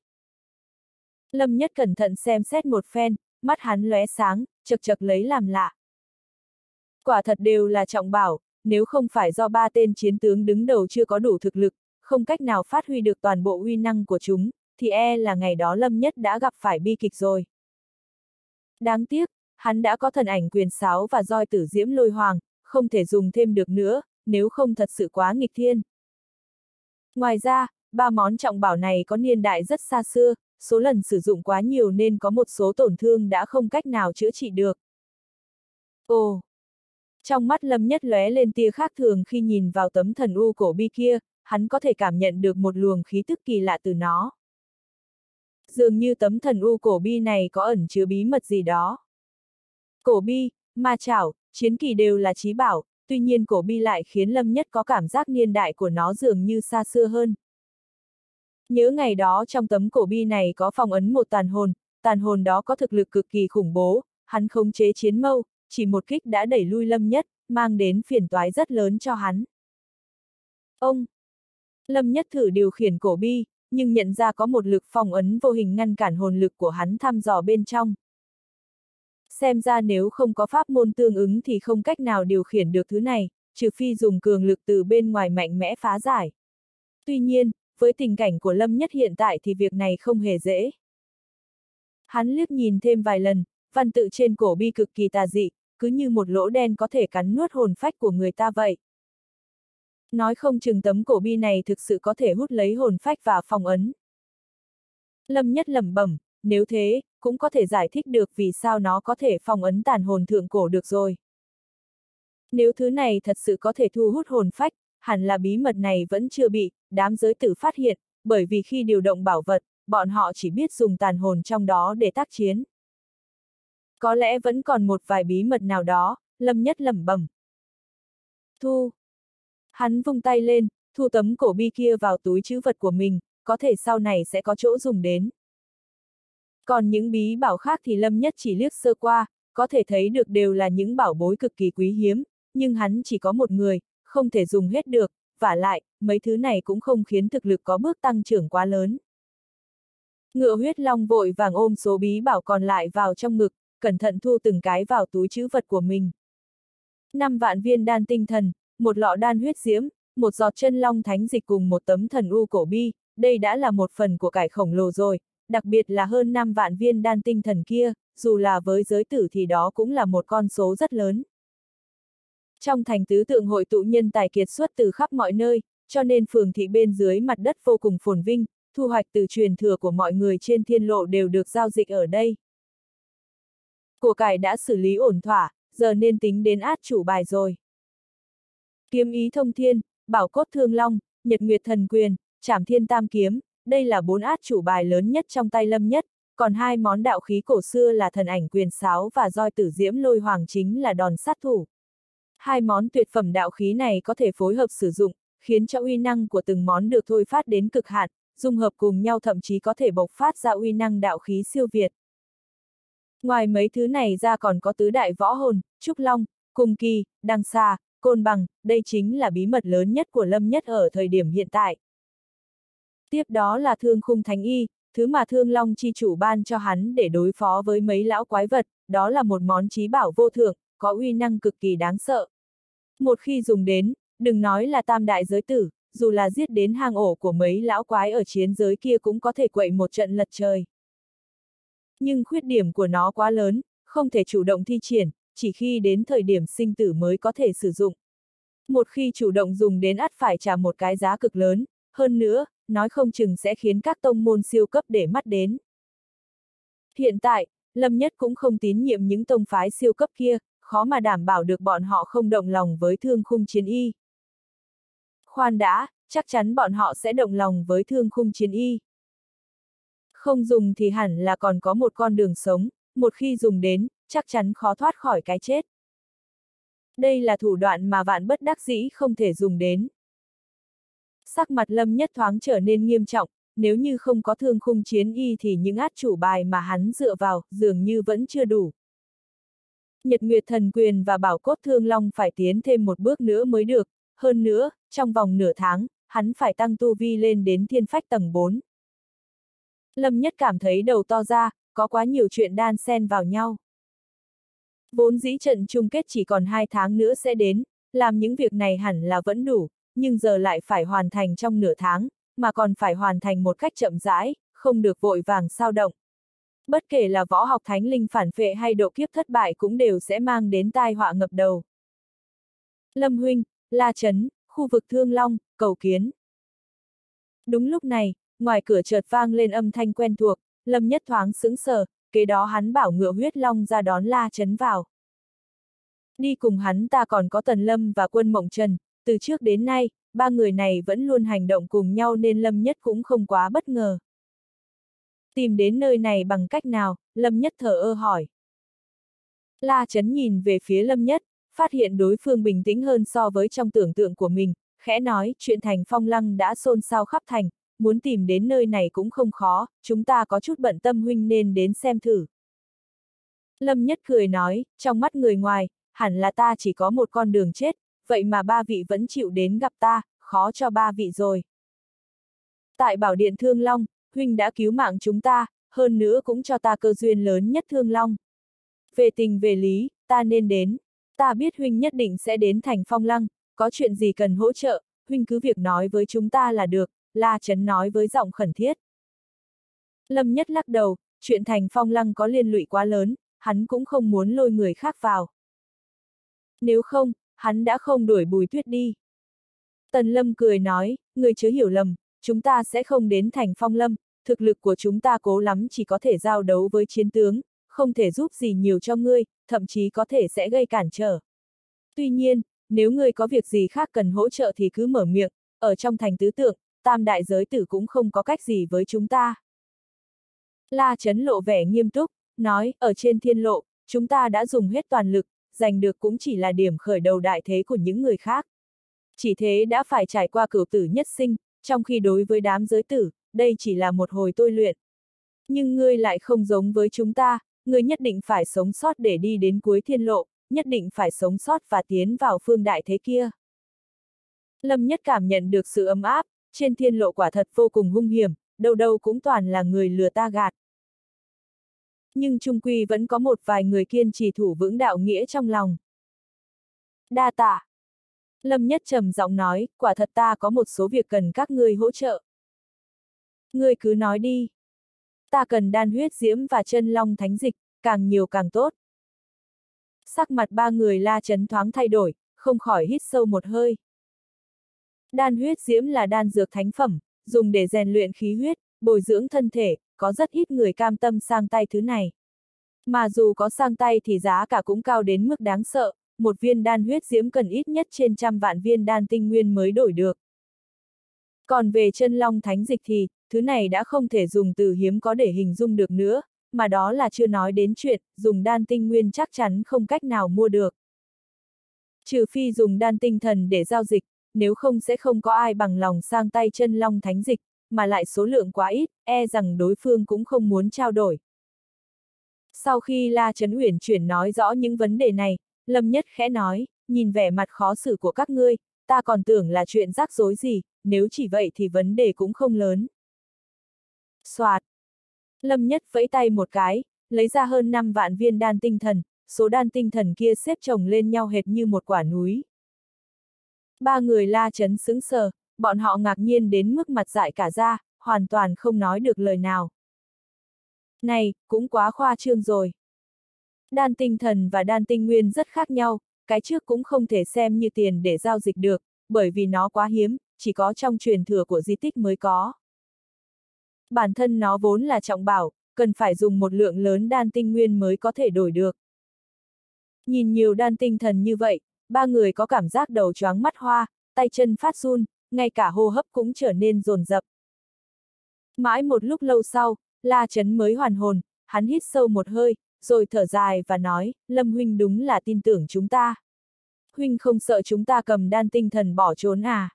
Lâm Nhất cẩn thận xem xét một phen, mắt hắn lóe sáng, chật chật lấy làm lạ. Quả thật đều là trọng bảo, nếu không phải do ba tên chiến tướng đứng đầu chưa có đủ thực lực, không cách nào phát huy được toàn bộ uy năng của chúng, thì e là ngày đó Lâm Nhất đã gặp phải bi kịch rồi. Đáng tiếc, hắn đã có thần ảnh quyền sáo và roi tử diễm lôi hoàng, không thể dùng thêm được nữa, nếu không thật sự quá nghịch thiên. Ngoài ra, ba món trọng bảo này có niên đại rất xa xưa, số lần sử dụng quá nhiều nên có một số tổn thương đã không cách nào chữa trị được. Ồ! Trong mắt Lâm Nhất lóe lên tia khác thường khi nhìn vào tấm thần u cổ bi kia, hắn có thể cảm nhận được một luồng khí tức kỳ lạ từ nó. dường như tấm thần u cổ bi này có ẩn chứa bí mật gì đó. Cổ bi, ma chảo, chiến kỳ đều là trí bảo, tuy nhiên cổ bi lại khiến Lâm Nhất có cảm giác niên đại của nó dường như xa xưa hơn. Nhớ ngày đó trong tấm cổ bi này có phong ấn một tàn hồn, tàn hồn đó có thực lực cực kỳ khủng bố, hắn khống chế chiến mâu, chỉ một kích đã đẩy lui Lâm Nhất, mang đến phiền toái rất lớn cho hắn. Ông! Lâm Nhất thử điều khiển cổ bi, nhưng nhận ra có một lực phong ấn vô hình ngăn cản hồn lực của hắn thăm dò bên trong. Xem ra nếu không có pháp môn tương ứng thì không cách nào điều khiển được thứ này, trừ phi dùng cường lực từ bên ngoài mạnh mẽ phá giải. Tuy nhiên, với tình cảnh của Lâm Nhất hiện tại thì việc này không hề dễ. Hắn liếc nhìn thêm vài lần, văn tự trên cổ bi cực kỳ tà dị, cứ như một lỗ đen có thể cắn nuốt hồn phách của người ta vậy. Nói không chừng tấm cổ bi này thực sự có thể hút lấy hồn phách và phong ấn. Lâm Nhất lẩm bẩm, nếu thế, cũng có thể giải thích được vì sao nó có thể phong ấn tàn hồn thượng cổ được rồi. Nếu thứ này thật sự có thể thu hút hồn phách, hẳn là bí mật này vẫn chưa bị đám giới tử phát hiện, bởi vì khi điều động bảo vật, bọn họ chỉ biết dùng tàn hồn trong đó để tác chiến. Có lẽ vẫn còn một vài bí mật nào đó, Lâm Nhất lẩm bẩm. Thu. Hắn vung tay lên, thu tấm cổ bi kia vào túi chữ vật của mình, có thể sau này sẽ có chỗ dùng đến. Còn những bí bảo khác thì Lâm Nhất chỉ liếc sơ qua, có thể thấy được đều là những bảo bối cực kỳ quý hiếm, nhưng hắn chỉ có một người, không thể dùng hết được, và lại, mấy thứ này cũng không khiến thực lực có bước tăng trưởng quá lớn. Ngựa huyết long vội vàng ôm số bí bảo còn lại vào trong ngực, cẩn thận thu từng cái vào túi chữ vật của mình. Năm vạn viên đan tinh thần, một lọ đan huyết diễm, một giọt chân long thánh dịch cùng một tấm thần u cổ bi, đây đã là một phần của cải khổng lồ rồi, đặc biệt là hơn 5 vạn viên đan tinh thần kia, dù là với giới tử thì đó cũng là một con số rất lớn. Trong thành tứ tượng hội tụ nhân tài kiệt xuất từ khắp mọi nơi, cho nên phường thị bên dưới mặt đất vô cùng phồn vinh, thu hoạch từ truyền thừa của mọi người trên thiên lộ đều được giao dịch ở đây. Của cải đã xử lý ổn thỏa, giờ nên tính đến át chủ bài rồi. Kiếm ý thông thiên, bảo cốt thương long, nhật nguyệt thần quyền, trảm thiên tam kiếm, đây là bốn át chủ bài lớn nhất trong tay lâm nhất, còn hai món đạo khí cổ xưa là thần ảnh quyền sáo và roi tử diễm lôi hoàng chính là đòn sát thủ. Hai món tuyệt phẩm đạo khí này có thể phối hợp sử dụng, khiến cho uy năng của từng món được thôi phát đến cực hạn, dung hợp cùng nhau thậm chí có thể bộc phát ra uy năng đạo khí siêu việt. Ngoài mấy thứ này ra còn có tứ đại võ hồn, trúc long, cung kỳ, đăng xa, côn bằng, đây chính là bí mật lớn nhất của Lâm Nhất ở thời điểm hiện tại. Tiếp đó là thương khung thánh y, thứ mà thương long chi chủ ban cho hắn để đối phó với mấy lão quái vật, đó là một món trí bảo vô thượng, có uy năng cực kỳ đáng sợ. Một khi dùng đến, đừng nói là tam đại giới tử, dù là giết đến hang ổ của mấy lão quái ở chiến giới kia cũng có thể quậy một trận lật trời. Nhưng khuyết điểm của nó quá lớn, không thể chủ động thi triển, chỉ khi đến thời điểm sinh tử mới có thể sử dụng. Một khi chủ động dùng đến ắt phải trả một cái giá cực lớn, hơn nữa, nói không chừng sẽ khiến các tông môn siêu cấp để mắt đến. Hiện tại, Lâm Nhất cũng không tín nhiệm những tông phái siêu cấp kia, khó mà đảm bảo được bọn họ không động lòng với thương khung chiến y. Khoan đã, chắc chắn bọn họ sẽ động lòng với thương khung chiến y. Không dùng thì hẳn là còn có một con đường sống, một khi dùng đến, chắc chắn khó thoát khỏi cái chết. Đây là thủ đoạn mà vạn bất đắc dĩ không thể dùng đến. Sắc mặt lâm nhất thoáng trở nên nghiêm trọng, nếu như không có thương khung chiến y thì những át chủ bài mà hắn dựa vào, dường như vẫn chưa đủ. Nhật Nguyệt Thần Quyền và Bảo Cốt Thương Long phải tiến thêm một bước nữa mới được, hơn nữa, trong vòng nửa tháng, hắn phải tăng tu vi lên đến thiên phách tầng 4. Lâm Nhất cảm thấy đầu to ra, có quá nhiều chuyện đan xen vào nhau. Vốn dĩ trận chung kết chỉ còn hai tháng nữa sẽ đến, làm những việc này hẳn là vẫn đủ, nhưng giờ lại phải hoàn thành trong nửa tháng, mà còn phải hoàn thành một cách chậm rãi, không được vội vàng sao động. Bất kể là võ học thánh linh phản phệ hay độ kiếp thất bại cũng đều sẽ mang đến tai họa ngập đầu. Lâm Huynh, La Trấn, khu vực Thương Long, cầu kiến. Đúng lúc này, ngoài cửa chợt vang lên âm thanh quen thuộc, Lâm Nhất thoáng sững sờ, kế đó hắn bảo ngựa huyết long ra đón La Trấn vào. Đi cùng hắn ta còn có Tần Lâm và quân Mộng Trần, từ trước đến nay, ba người này vẫn luôn hành động cùng nhau nên Lâm Nhất cũng không quá bất ngờ. Tìm đến nơi này bằng cách nào, Lâm Nhất thở ơ hỏi. La Trấn nhìn về phía Lâm Nhất, phát hiện đối phương bình tĩnh hơn so với trong tưởng tượng của mình, khẽ nói, chuyện thành phong lăng đã xôn xao khắp thành, muốn tìm đến nơi này cũng không khó, chúng ta có chút bận tâm huynh nên đến xem thử. Lâm Nhất cười nói, trong mắt người ngoài, hẳn là ta chỉ có một con đường chết, vậy mà ba vị vẫn chịu đến gặp ta, khó cho ba vị rồi. Tại Bảo Điện Thương Long, huynh đã cứu mạng chúng ta, hơn nữa cũng cho ta cơ duyên lớn nhất Thương Long. Về tình về lý, ta nên đến. Ta biết huynh nhất định sẽ đến thành phong lăng, có chuyện gì cần hỗ trợ, huynh cứ việc nói với chúng ta là được, La Trấn nói với giọng khẩn thiết. Lâm Nhất lắc đầu, chuyện thành phong lăng có liên lụy quá lớn, hắn cũng không muốn lôi người khác vào. Nếu không, hắn đã không đuổi bùi tuyết đi. Tần Lâm cười nói, người chớ hiểu lầm, chúng ta sẽ không đến thành phong lâm, thực lực của chúng ta cố lắm chỉ có thể giao đấu với chiến tướng, không thể giúp gì nhiều cho ngươi, thậm chí có thể sẽ gây cản trở. Tuy nhiên, nếu ngươi có việc gì khác cần hỗ trợ thì cứ mở miệng, ở trong thành tứ tượng, tam đại giới tử cũng không có cách gì với chúng ta. La Trấn lộ vẻ nghiêm túc, nói, ở trên thiên lộ, chúng ta đã dùng hết toàn lực, giành được cũng chỉ là điểm khởi đầu đại thế của những người khác. Chỉ thế đã phải trải qua cửu tử nhất sinh, trong khi đối với đám giới tử, đây chỉ là một hồi tôi luyện. Nhưng ngươi lại không giống với chúng ta, ngươi nhất định phải sống sót để đi đến cuối thiên lộ, nhất định phải sống sót và tiến vào phương đại thế kia. Lâm Nhất cảm nhận được sự ấm áp, trên thiên lộ quả thật vô cùng hung hiểm, đâu đâu cũng toàn là người lừa ta gạt. Nhưng trung quy vẫn có một vài người kiên trì thủ vững đạo nghĩa trong lòng. Đa tạ. Lâm Nhất trầm giọng nói, quả thật ta có một số việc cần các ngươi hỗ trợ. Ngươi cứ nói đi. Ta cần đan huyết diễm và chân long thánh dịch, càng nhiều càng tốt. Sắc mặt ba người la chấn thoáng thay đổi, không khỏi hít sâu một hơi. Đan huyết diễm là đan dược thánh phẩm, dùng để rèn luyện khí huyết, bồi dưỡng thân thể, có rất ít người cam tâm sang tay thứ này. Mà dù có sang tay thì giá cả cũng cao đến mức đáng sợ, một viên đan huyết diễm cần ít nhất trên trăm vạn viên đan tinh nguyên mới đổi được. Còn về chân long thánh dịch thì, thứ này đã không thể dùng từ hiếm có để hình dung được nữa, mà đó là chưa nói đến chuyện, dùng đan tinh nguyên chắc chắn không cách nào mua được. Trừ phi dùng đan tinh thần để giao dịch, nếu không sẽ không có ai bằng lòng sang tay chân long thánh dịch, mà lại số lượng quá ít, e rằng đối phương cũng không muốn trao đổi. Sau khi La Trấn Uyển chuyển nói rõ những vấn đề này, Lâm Nhất khẽ nói, nhìn vẻ mặt khó xử của các ngươi, ta còn tưởng là chuyện rắc rối gì, nếu chỉ vậy thì vấn đề cũng không lớn. Soạt. Lâm Nhất vẫy tay một cái, lấy ra hơn 5 vạn viên đan tinh thần, số đan tinh thần kia xếp chồng lên nhau hệt như một quả núi. Ba người la chấn sững sờ, bọn họ ngạc nhiên đến mức mặt dại cả ra, hoàn toàn không nói được lời nào. Này, cũng quá khoa trương rồi. Đan tinh thần và đan tinh nguyên rất khác nhau, cái trước cũng không thể xem như tiền để giao dịch được, bởi vì nó quá hiếm, chỉ có trong truyền thừa của di tích mới có. Bản thân nó vốn là trọng bảo, cần phải dùng một lượng lớn đan tinh nguyên mới có thể đổi được. Nhìn nhiều đan tinh thần như vậy, ba người có cảm giác đầu choáng mắt hoa, tay chân phát run, ngay cả hô hấp cũng trở nên rồn rập. Mãi một lúc lâu sau, La Trấn mới hoàn hồn, hắn hít sâu một hơi, rồi thở dài và nói, Lâm Huynh đúng là tin tưởng chúng ta. Huynh không sợ chúng ta cầm đan tinh thần bỏ trốn à?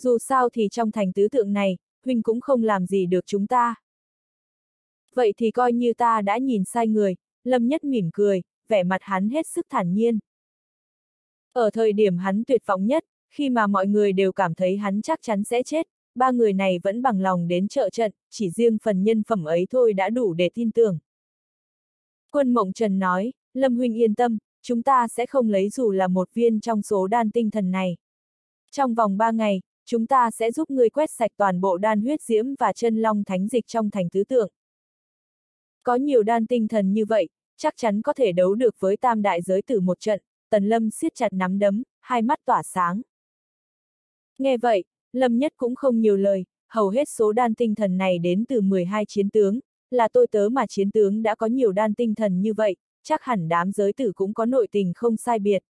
Dù sao thì trong thành tứ tượng này, Huynh cũng không làm gì được chúng ta. Vậy thì coi như ta đã nhìn sai người, Lâm Nhất mỉm cười, vẻ mặt hắn hết sức thản nhiên. Ở thời điểm hắn tuyệt vọng nhất, khi mà mọi người đều cảm thấy hắn chắc chắn sẽ chết, ba người này vẫn bằng lòng đến trợ trận, chỉ riêng phần nhân phẩm ấy thôi đã đủ để tin tưởng. Quân Mộng Trần nói, Lâm Huynh yên tâm, chúng ta sẽ không lấy dù là một viên trong số đan tinh thần này. Trong vòng ba ngày, chúng ta sẽ giúp ngươi quét sạch toàn bộ đan huyết diễm và chân long thánh dịch trong thành tứ tượng. Có nhiều đan tinh thần như vậy, chắc chắn có thể đấu được với tam đại giới tử một trận, tần lâm siết chặt nắm đấm, hai mắt tỏa sáng. Nghe vậy, lâm nhất cũng không nhiều lời, hầu hết số đan tinh thần này đến từ 12 chiến tướng, là tôi tớ mà chiến tướng đã có nhiều đan tinh thần như vậy, chắc hẳn đám giới tử cũng có nội tình không sai biệt.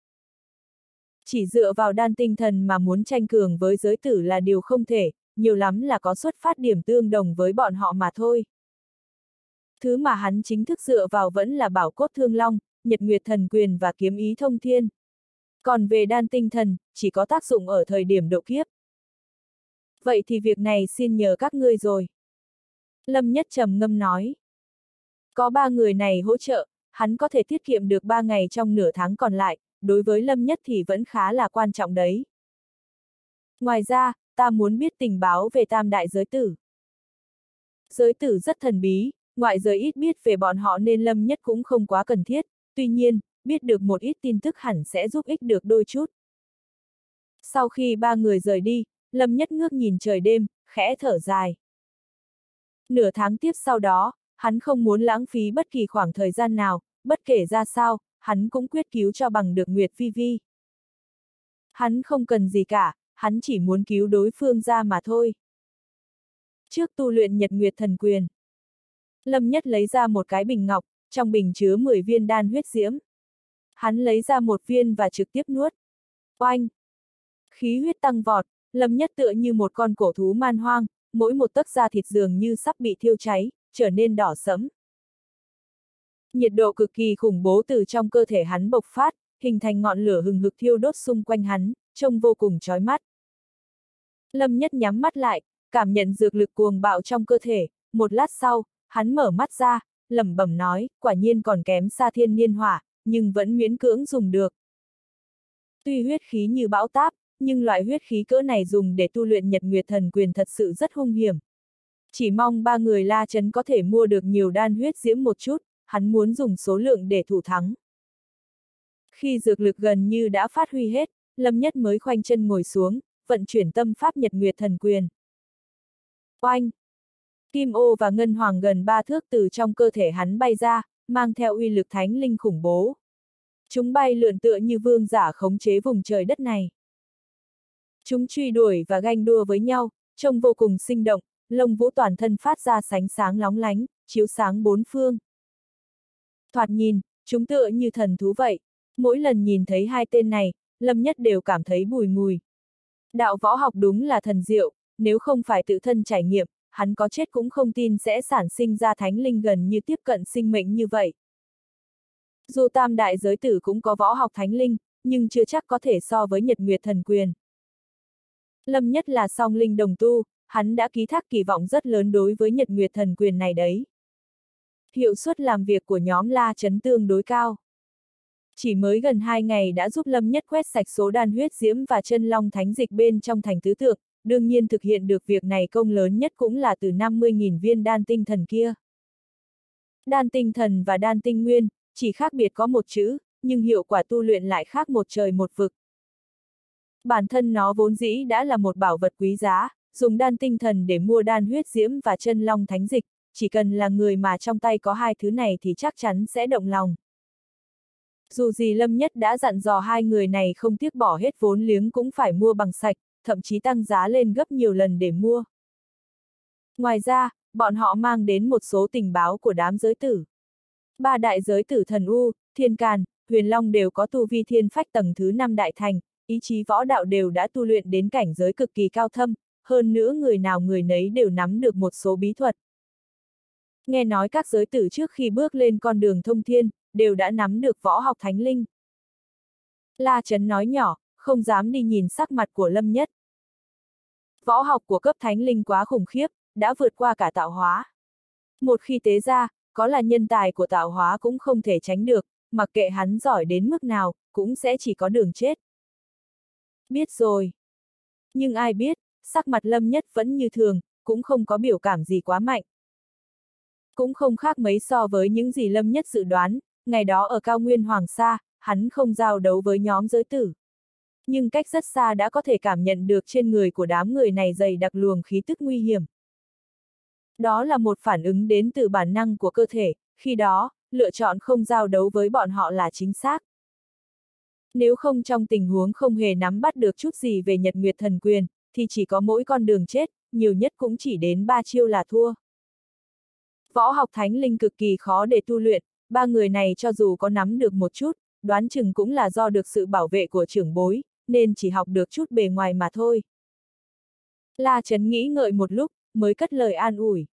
Chỉ dựa vào đan tinh thần mà muốn tranh cường với giới tử là điều không thể, nhiều lắm là có xuất phát điểm tương đồng với bọn họ mà thôi. Thứ mà hắn chính thức dựa vào vẫn là bảo cốt thương long, nhật nguyệt thần quyền và kiếm ý thông thiên. Còn về đan tinh thần, chỉ có tác dụng ở thời điểm độ kiếp. Vậy thì việc này xin nhờ các ngươi rồi. Lâm Nhất trầm ngâm nói. Có ba người này hỗ trợ, hắn có thể tiết kiệm được ba ngày trong nửa tháng còn lại, đối với Lâm Nhất thì vẫn khá là quan trọng đấy. Ngoài ra, ta muốn biết tình báo về tam đại giới tử. Giới tử rất thần bí, ngoại giới ít biết về bọn họ nên Lâm Nhất cũng không quá cần thiết, tuy nhiên, biết được một ít tin tức hẳn sẽ giúp ích được đôi chút. Sau khi ba người rời đi, Lâm Nhất ngước nhìn trời đêm, khẽ thở dài. Nửa tháng tiếp sau đó, hắn không muốn lãng phí bất kỳ khoảng thời gian nào, bất kể ra sao, hắn cũng quyết cứu cho bằng được Nguyệt Vi Vi. Hắn không cần gì cả, hắn chỉ muốn cứu đối phương ra mà thôi. Trước tu luyện Nhật Nguyệt Thần Quyền, Lâm Nhất lấy ra một cái bình ngọc, trong bình chứa 10 viên đan huyết diễm. Hắn lấy ra một viên và trực tiếp nuốt. Oanh! Khí huyết tăng vọt, Lâm Nhất tựa như một con cổ thú man hoang, mỗi một tấc da thịt dường như sắp bị thiêu cháy, trở nên đỏ sẫm. Nhiệt độ cực kỳ khủng bố từ trong cơ thể hắn bộc phát, hình thành ngọn lửa hừng hực thiêu đốt xung quanh hắn, trông vô cùng chói mắt. Lâm Nhất nhắm mắt lại, cảm nhận dược lực cuồng bạo trong cơ thể, một lát sau, hắn mở mắt ra, lẩm bẩm nói, quả nhiên còn kém xa thiên niên hỏa, nhưng vẫn miễn cưỡng dùng được. Tuy huyết khí như bão táp, nhưng loại huyết khí cỡ này dùng để tu luyện nhật nguyệt thần quyền thật sự rất hung hiểm. Chỉ mong ba người La Trấn có thể mua được nhiều đan huyết diễm một chút, hắn muốn dùng số lượng để thủ thắng. Khi dược lực gần như đã phát huy hết, Lâm Nhất mới khoanh chân ngồi xuống, vận chuyển tâm pháp nhật nguyệt thần quyền. Oanh! Kim ô và ngân hoàng gần ba thước từ trong cơ thể hắn bay ra, mang theo uy lực thánh linh khủng bố. Chúng bay lượn tựa như vương giả khống chế vùng trời đất này. Chúng truy đuổi và ganh đua với nhau, trông vô cùng sinh động, lông vũ toàn thân phát ra sánh sáng lóng lánh, chiếu sáng bốn phương. Thoạt nhìn, chúng tựa như thần thú vậy. Mỗi lần nhìn thấy hai tên này, Lâm Nhất đều cảm thấy bùi ngùi. Đạo võ học đúng là thần diệu, nếu không phải tự thân trải nghiệm, hắn có chết cũng không tin sẽ sản sinh ra thánh linh gần như tiếp cận sinh mệnh như vậy. Dù tam đại giới tử cũng có võ học thánh linh, nhưng chưa chắc có thể so với nhật nguyệt thần quyền. Lâm nhất là song linh đồng tu, hắn đã ký thác kỳ vọng rất lớn đối với nhật nguyệt thần quyền này đấy. Hiệu suất làm việc của nhóm La Chấn tương đối cao. Chỉ mới gần hai ngày đã giúp Lâm Nhất quét sạch số đan huyết diễm và chân long thánh dịch bên trong thành tứ tượng, đương nhiên thực hiện được việc này công lớn nhất cũng là từ 50.000 viên đan tinh thần kia. Đan tinh thần và đan tinh nguyên, chỉ khác biệt có một chữ, nhưng hiệu quả tu luyện lại khác một trời một vực. Bản thân nó vốn dĩ đã là một bảo vật quý giá, dùng đan tinh thần để mua đan huyết diễm và chân long thánh dịch, chỉ cần là người mà trong tay có hai thứ này thì chắc chắn sẽ động lòng. Dù gì Lâm Nhất đã dặn dò hai người này không tiếc bỏ hết vốn liếng cũng phải mua bằng sạch, thậm chí tăng giá lên gấp nhiều lần để mua. Ngoài ra, bọn họ mang đến một số tình báo của đám giới tử. Ba đại giới tử thần U, Thiên Càn, Huyền Long đều có tu vi thiên phách tầng thứ năm đại thành, ý chí võ đạo đều đã tu luyện đến cảnh giới cực kỳ cao thâm, hơn nữa người nào người nấy đều nắm được một số bí thuật. Nghe nói các giới tử trước khi bước lên con đường thông thiên, đều đã nắm được võ học thánh linh. La Trấn nói nhỏ, không dám đi nhìn sắc mặt của Lâm Nhất. Võ học của cấp thánh linh quá khủng khiếp, đã vượt qua cả tạo hóa. Một khi tế ra, có là nhân tài của tạo hóa cũng không thể tránh được, mặc kệ hắn giỏi đến mức nào, cũng sẽ chỉ có đường chết. Biết rồi. Nhưng ai biết, sắc mặt lâm nhất vẫn như thường, cũng không có biểu cảm gì quá mạnh. Cũng không khác mấy so với những gì lâm nhất dự đoán, ngày đó ở cao nguyên Hoàng Sa, hắn không giao đấu với nhóm giới tử nhưng cách rất xa đã có thể cảm nhận được trên người của đám người này dày đặc luồng khí tức nguy hiểm. Đó là một phản ứng đến từ bản năng của cơ thể, khi đó, lựa chọn không giao đấu với bọn họ là chính xác. Nếu không trong tình huống không hề nắm bắt được chút gì về nhật nguyệt thần quyền, thì chỉ có mỗi con đường chết, nhiều nhất cũng chỉ đến ba chiêu là thua. Võ học thánh linh cực kỳ khó để tu luyện, ba người này cho dù có nắm được một chút, đoán chừng cũng là do được sự bảo vệ của trưởng bối, nên chỉ học được chút bề ngoài mà thôi. La Trấn nghĩ ngợi một lúc, mới cất lời an ủi.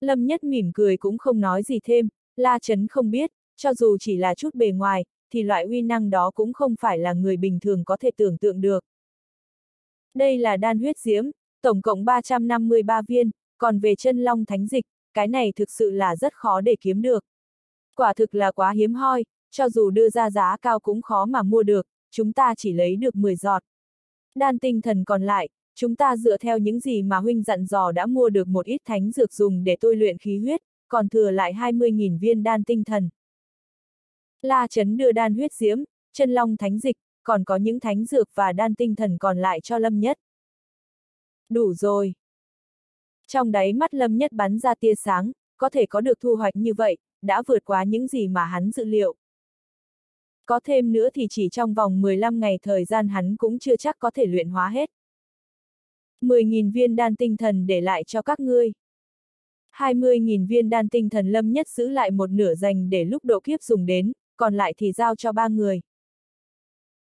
Lâm Nhất mỉm cười cũng không nói gì thêm, La Trấn không biết, cho dù chỉ là chút bề ngoài, thì loại uy năng đó cũng không phải là người bình thường có thể tưởng tượng được. Đây là đan huyết diễm, tổng cộng 353 viên, còn về chân long thánh dịch, cái này thực sự là rất khó để kiếm được. Quả thực là quá hiếm hoi, cho dù đưa ra giá cao cũng khó mà mua được, chúng ta chỉ lấy được 10 giọt. Đan tinh thần còn lại, chúng ta dựa theo những gì mà huynh dặn dò đã mua được một ít thánh dược dùng để tôi luyện khí huyết, còn thừa lại 20.000 viên đan tinh thần. La Trấn đưa đan huyết diễm, chân long thánh dịch, còn có những thánh dược và đan tinh thần còn lại cho Lâm Nhất. Đủ rồi. Trong đáy mắt Lâm Nhất bắn ra tia sáng, có thể có được thu hoạch như vậy, đã vượt quá những gì mà hắn dự liệu. Có thêm nữa thì chỉ trong vòng 15 ngày thời gian hắn cũng chưa chắc có thể luyện hóa hết. 10.000 viên đan tinh thần để lại cho các ngươi. 20.000 viên đan tinh thần lâm nhất giữ lại một nửa dành để lúc độ kiếp dùng đến, còn lại thì giao cho ba người.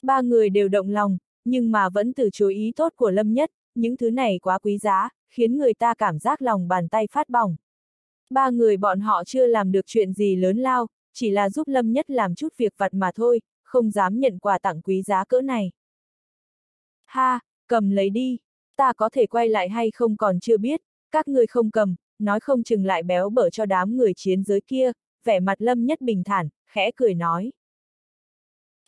Ba người đều động lòng, nhưng mà vẫn từ chối ý tốt của lâm nhất, những thứ này quá quý giá, khiến người ta cảm giác lòng bàn tay phát bỏng. Ba người bọn họ chưa làm được chuyện gì lớn lao, chỉ là giúp lâm nhất làm chút việc vặt mà thôi, không dám nhận quà tặng quý giá cỡ này. Ha, cầm lấy đi, ta có thể quay lại hay không còn chưa biết, các người không cầm, nói không chừng lại béo bở cho đám người chiến giới kia, vẻ mặt lâm nhất bình thản, khẽ cười nói.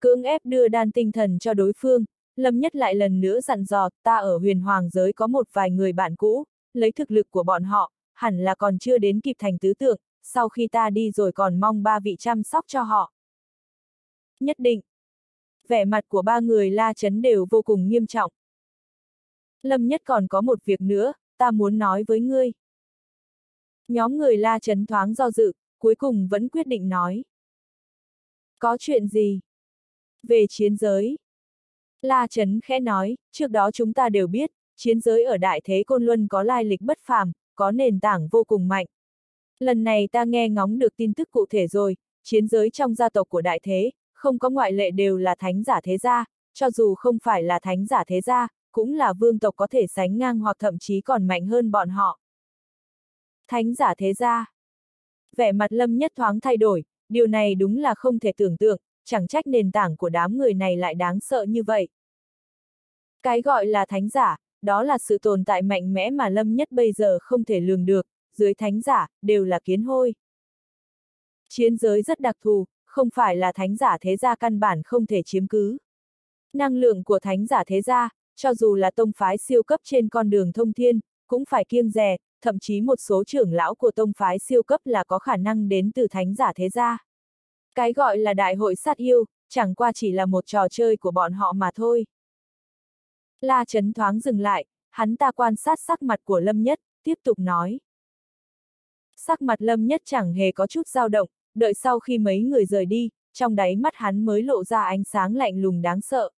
Cưỡng ép đưa đan tinh thần cho đối phương, lâm nhất lại lần nữa dặn dò, ta ở huyền hoàng giới có một vài người bạn cũ, lấy thực lực của bọn họ, hẳn là còn chưa đến kịp thành tứ tượng, sau khi ta đi rồi còn mong ba vị chăm sóc cho họ. Nhất định. Vẻ mặt của ba người la chấn đều vô cùng nghiêm trọng. Lâm nhất còn có một việc nữa, ta muốn nói với ngươi. Nhóm người la chấn thoáng do dự, cuối cùng vẫn quyết định nói. Có chuyện gì? Về chiến giới. La Trấn khẽ nói, trước đó chúng ta đều biết, chiến giới ở Đại Thế Côn Luân có lai lịch bất phàm, có nền tảng vô cùng mạnh. Lần này ta nghe ngóng được tin tức cụ thể rồi, chiến giới trong gia tộc của Đại Thế, không có ngoại lệ đều là thánh giả thế gia, cho dù không phải là thánh giả thế gia, cũng là vương tộc có thể sánh ngang hoặc thậm chí còn mạnh hơn bọn họ. Thánh giả thế gia. Vẻ mặt lâm nhất thoáng thay đổi, điều này đúng là không thể tưởng tượng, chẳng trách nền tảng của đám người này lại đáng sợ như vậy. Cái gọi là thánh giả, đó là sự tồn tại mạnh mẽ mà lâm nhất bây giờ không thể lường được, dưới thánh giả, đều là kiến hôi. Chiến giới rất đặc thù, không phải là thánh giả thế gia căn bản không thể chiếm cứ. Năng lượng của thánh giả thế gia, cho dù là tông phái siêu cấp trên con đường thông thiên, cũng phải kiêng rè, thậm chí một số trưởng lão của tông phái siêu cấp là có khả năng đến từ thánh giả thế gia. Cái gọi là đại hội sát yêu, chẳng qua chỉ là một trò chơi của bọn họ mà thôi. La Trấn thoáng dừng lại, hắn ta quan sát sắc mặt của Lâm Nhất, tiếp tục nói. Sắc mặt Lâm Nhất chẳng hề có chút dao động, đợi sau khi mấy người rời đi, trong đáy mắt hắn mới lộ ra ánh sáng lạnh lùng đáng sợ.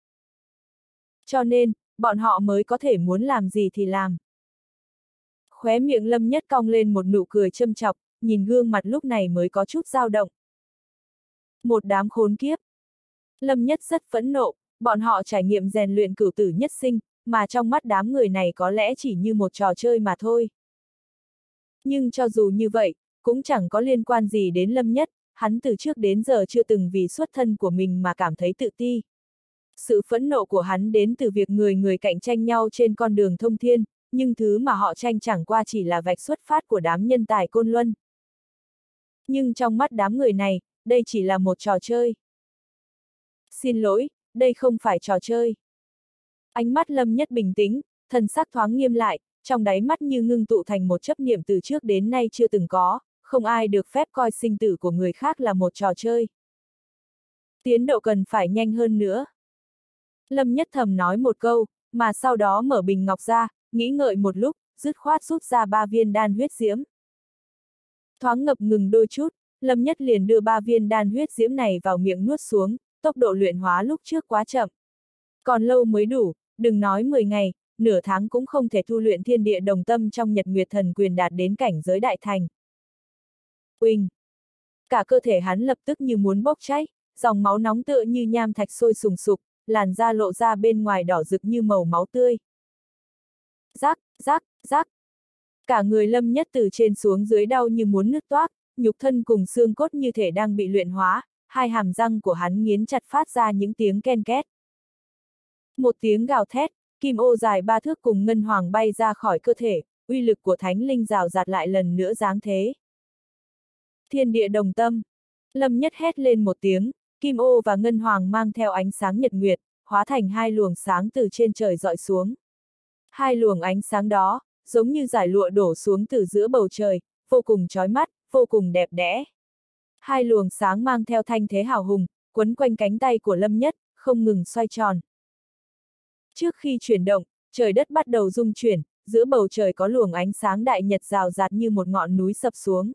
Cho nên, bọn họ mới có thể muốn làm gì thì làm. Khóe miệng Lâm Nhất cong lên một nụ cười châm chọc, nhìn gương mặt lúc này mới có chút dao động. Một đám khốn kiếp. Lâm Nhất rất phẫn nộ, bọn họ trải nghiệm rèn luyện cửu tử nhất sinh, mà trong mắt đám người này có lẽ chỉ như một trò chơi mà thôi. Nhưng cho dù như vậy, cũng chẳng có liên quan gì đến Lâm Nhất, hắn từ trước đến giờ chưa từng vì xuất thân của mình mà cảm thấy tự ti. Sự phẫn nộ của hắn đến từ việc người người cạnh tranh nhau trên con đường thông thiên, nhưng thứ mà họ tranh chẳng qua chỉ là vạch xuất phát của đám nhân tài côn luân. Nhưng trong mắt đám người này, đây chỉ là một trò chơi. Xin lỗi, đây không phải trò chơi. Ánh mắt Lâm Nhất bình tĩnh, thần sắc thoáng nghiêm lại, trong đáy mắt như ngưng tụ thành một chấp niệm từ trước đến nay chưa từng có, không ai được phép coi sinh tử của người khác là một trò chơi. Tiến độ cần phải nhanh hơn nữa. Lâm Nhất thầm nói một câu, mà sau đó mở bình ngọc ra, nghĩ ngợi một lúc, dứt khoát rút ra ba viên đan huyết diễm. Thoáng ngập ngừng đôi chút, Lâm Nhất liền đưa ba viên đan huyết diễm này vào miệng nuốt xuống, tốc độ luyện hóa lúc trước quá chậm. Còn lâu mới đủ, đừng nói 10 ngày, nửa tháng cũng không thể thu luyện thiên địa đồng tâm trong nhật nguyệt thần quyền đạt đến cảnh giới đại thành. Uỳnh! Cả cơ thể hắn lập tức như muốn bốc cháy, dòng máu nóng tựa như nham thạch sôi sùng sục, làn da lộ ra bên ngoài đỏ rực như màu máu tươi. Rác, rác, rác. Cả người lâm nhất từ trên xuống dưới đau như muốn nứt toác, nhục thân cùng xương cốt như thể đang bị luyện hóa, hai hàm răng của hắn nghiến chặt phát ra những tiếng ken két. Một tiếng gào thét, kim ô dài ba thước cùng ngân hoàng bay ra khỏi cơ thể, uy lực của thánh linh rào rạt lại lần nữa dáng thế. Thiên địa đồng tâm. Lâm nhất hét lên một tiếng, kim ô và ngân hoàng mang theo ánh sáng nhật nguyệt, hóa thành hai luồng sáng từ trên trời dọi xuống. Hai luồng ánh sáng đó, giống như giải lụa đổ xuống từ giữa bầu trời, vô cùng chói mắt, vô cùng đẹp đẽ. Hai luồng sáng mang theo thanh thế hào hùng, quấn quanh cánh tay của Lâm Nhất, không ngừng xoay tròn. Trước khi chuyển động, trời đất bắt đầu rung chuyển, giữa bầu trời có luồng ánh sáng đại nhật rào rạt như một ngọn núi sập xuống.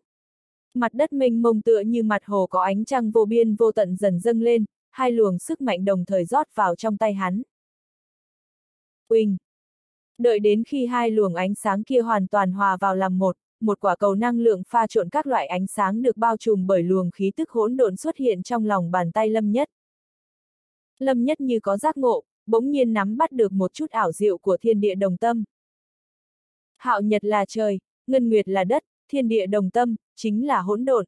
Mặt đất mênh mông tựa như mặt hồ có ánh trăng vô biên vô tận dần dâng lên, hai luồng sức mạnh đồng thời rót vào trong tay hắn. Uỳnh! Đợi đến khi hai luồng ánh sáng kia hoàn toàn hòa vào làm một, một quả cầu năng lượng pha trộn các loại ánh sáng được bao trùm bởi luồng khí tức hỗn độn xuất hiện trong lòng bàn tay Lâm Nhất. Lâm Nhất như có giác ngộ, bỗng nhiên nắm bắt được một chút ảo diệu của thiên địa đồng tâm. Hạo Nhật là trời, Ngân Nguyệt là đất, thiên địa đồng tâm, chính là hỗn độn.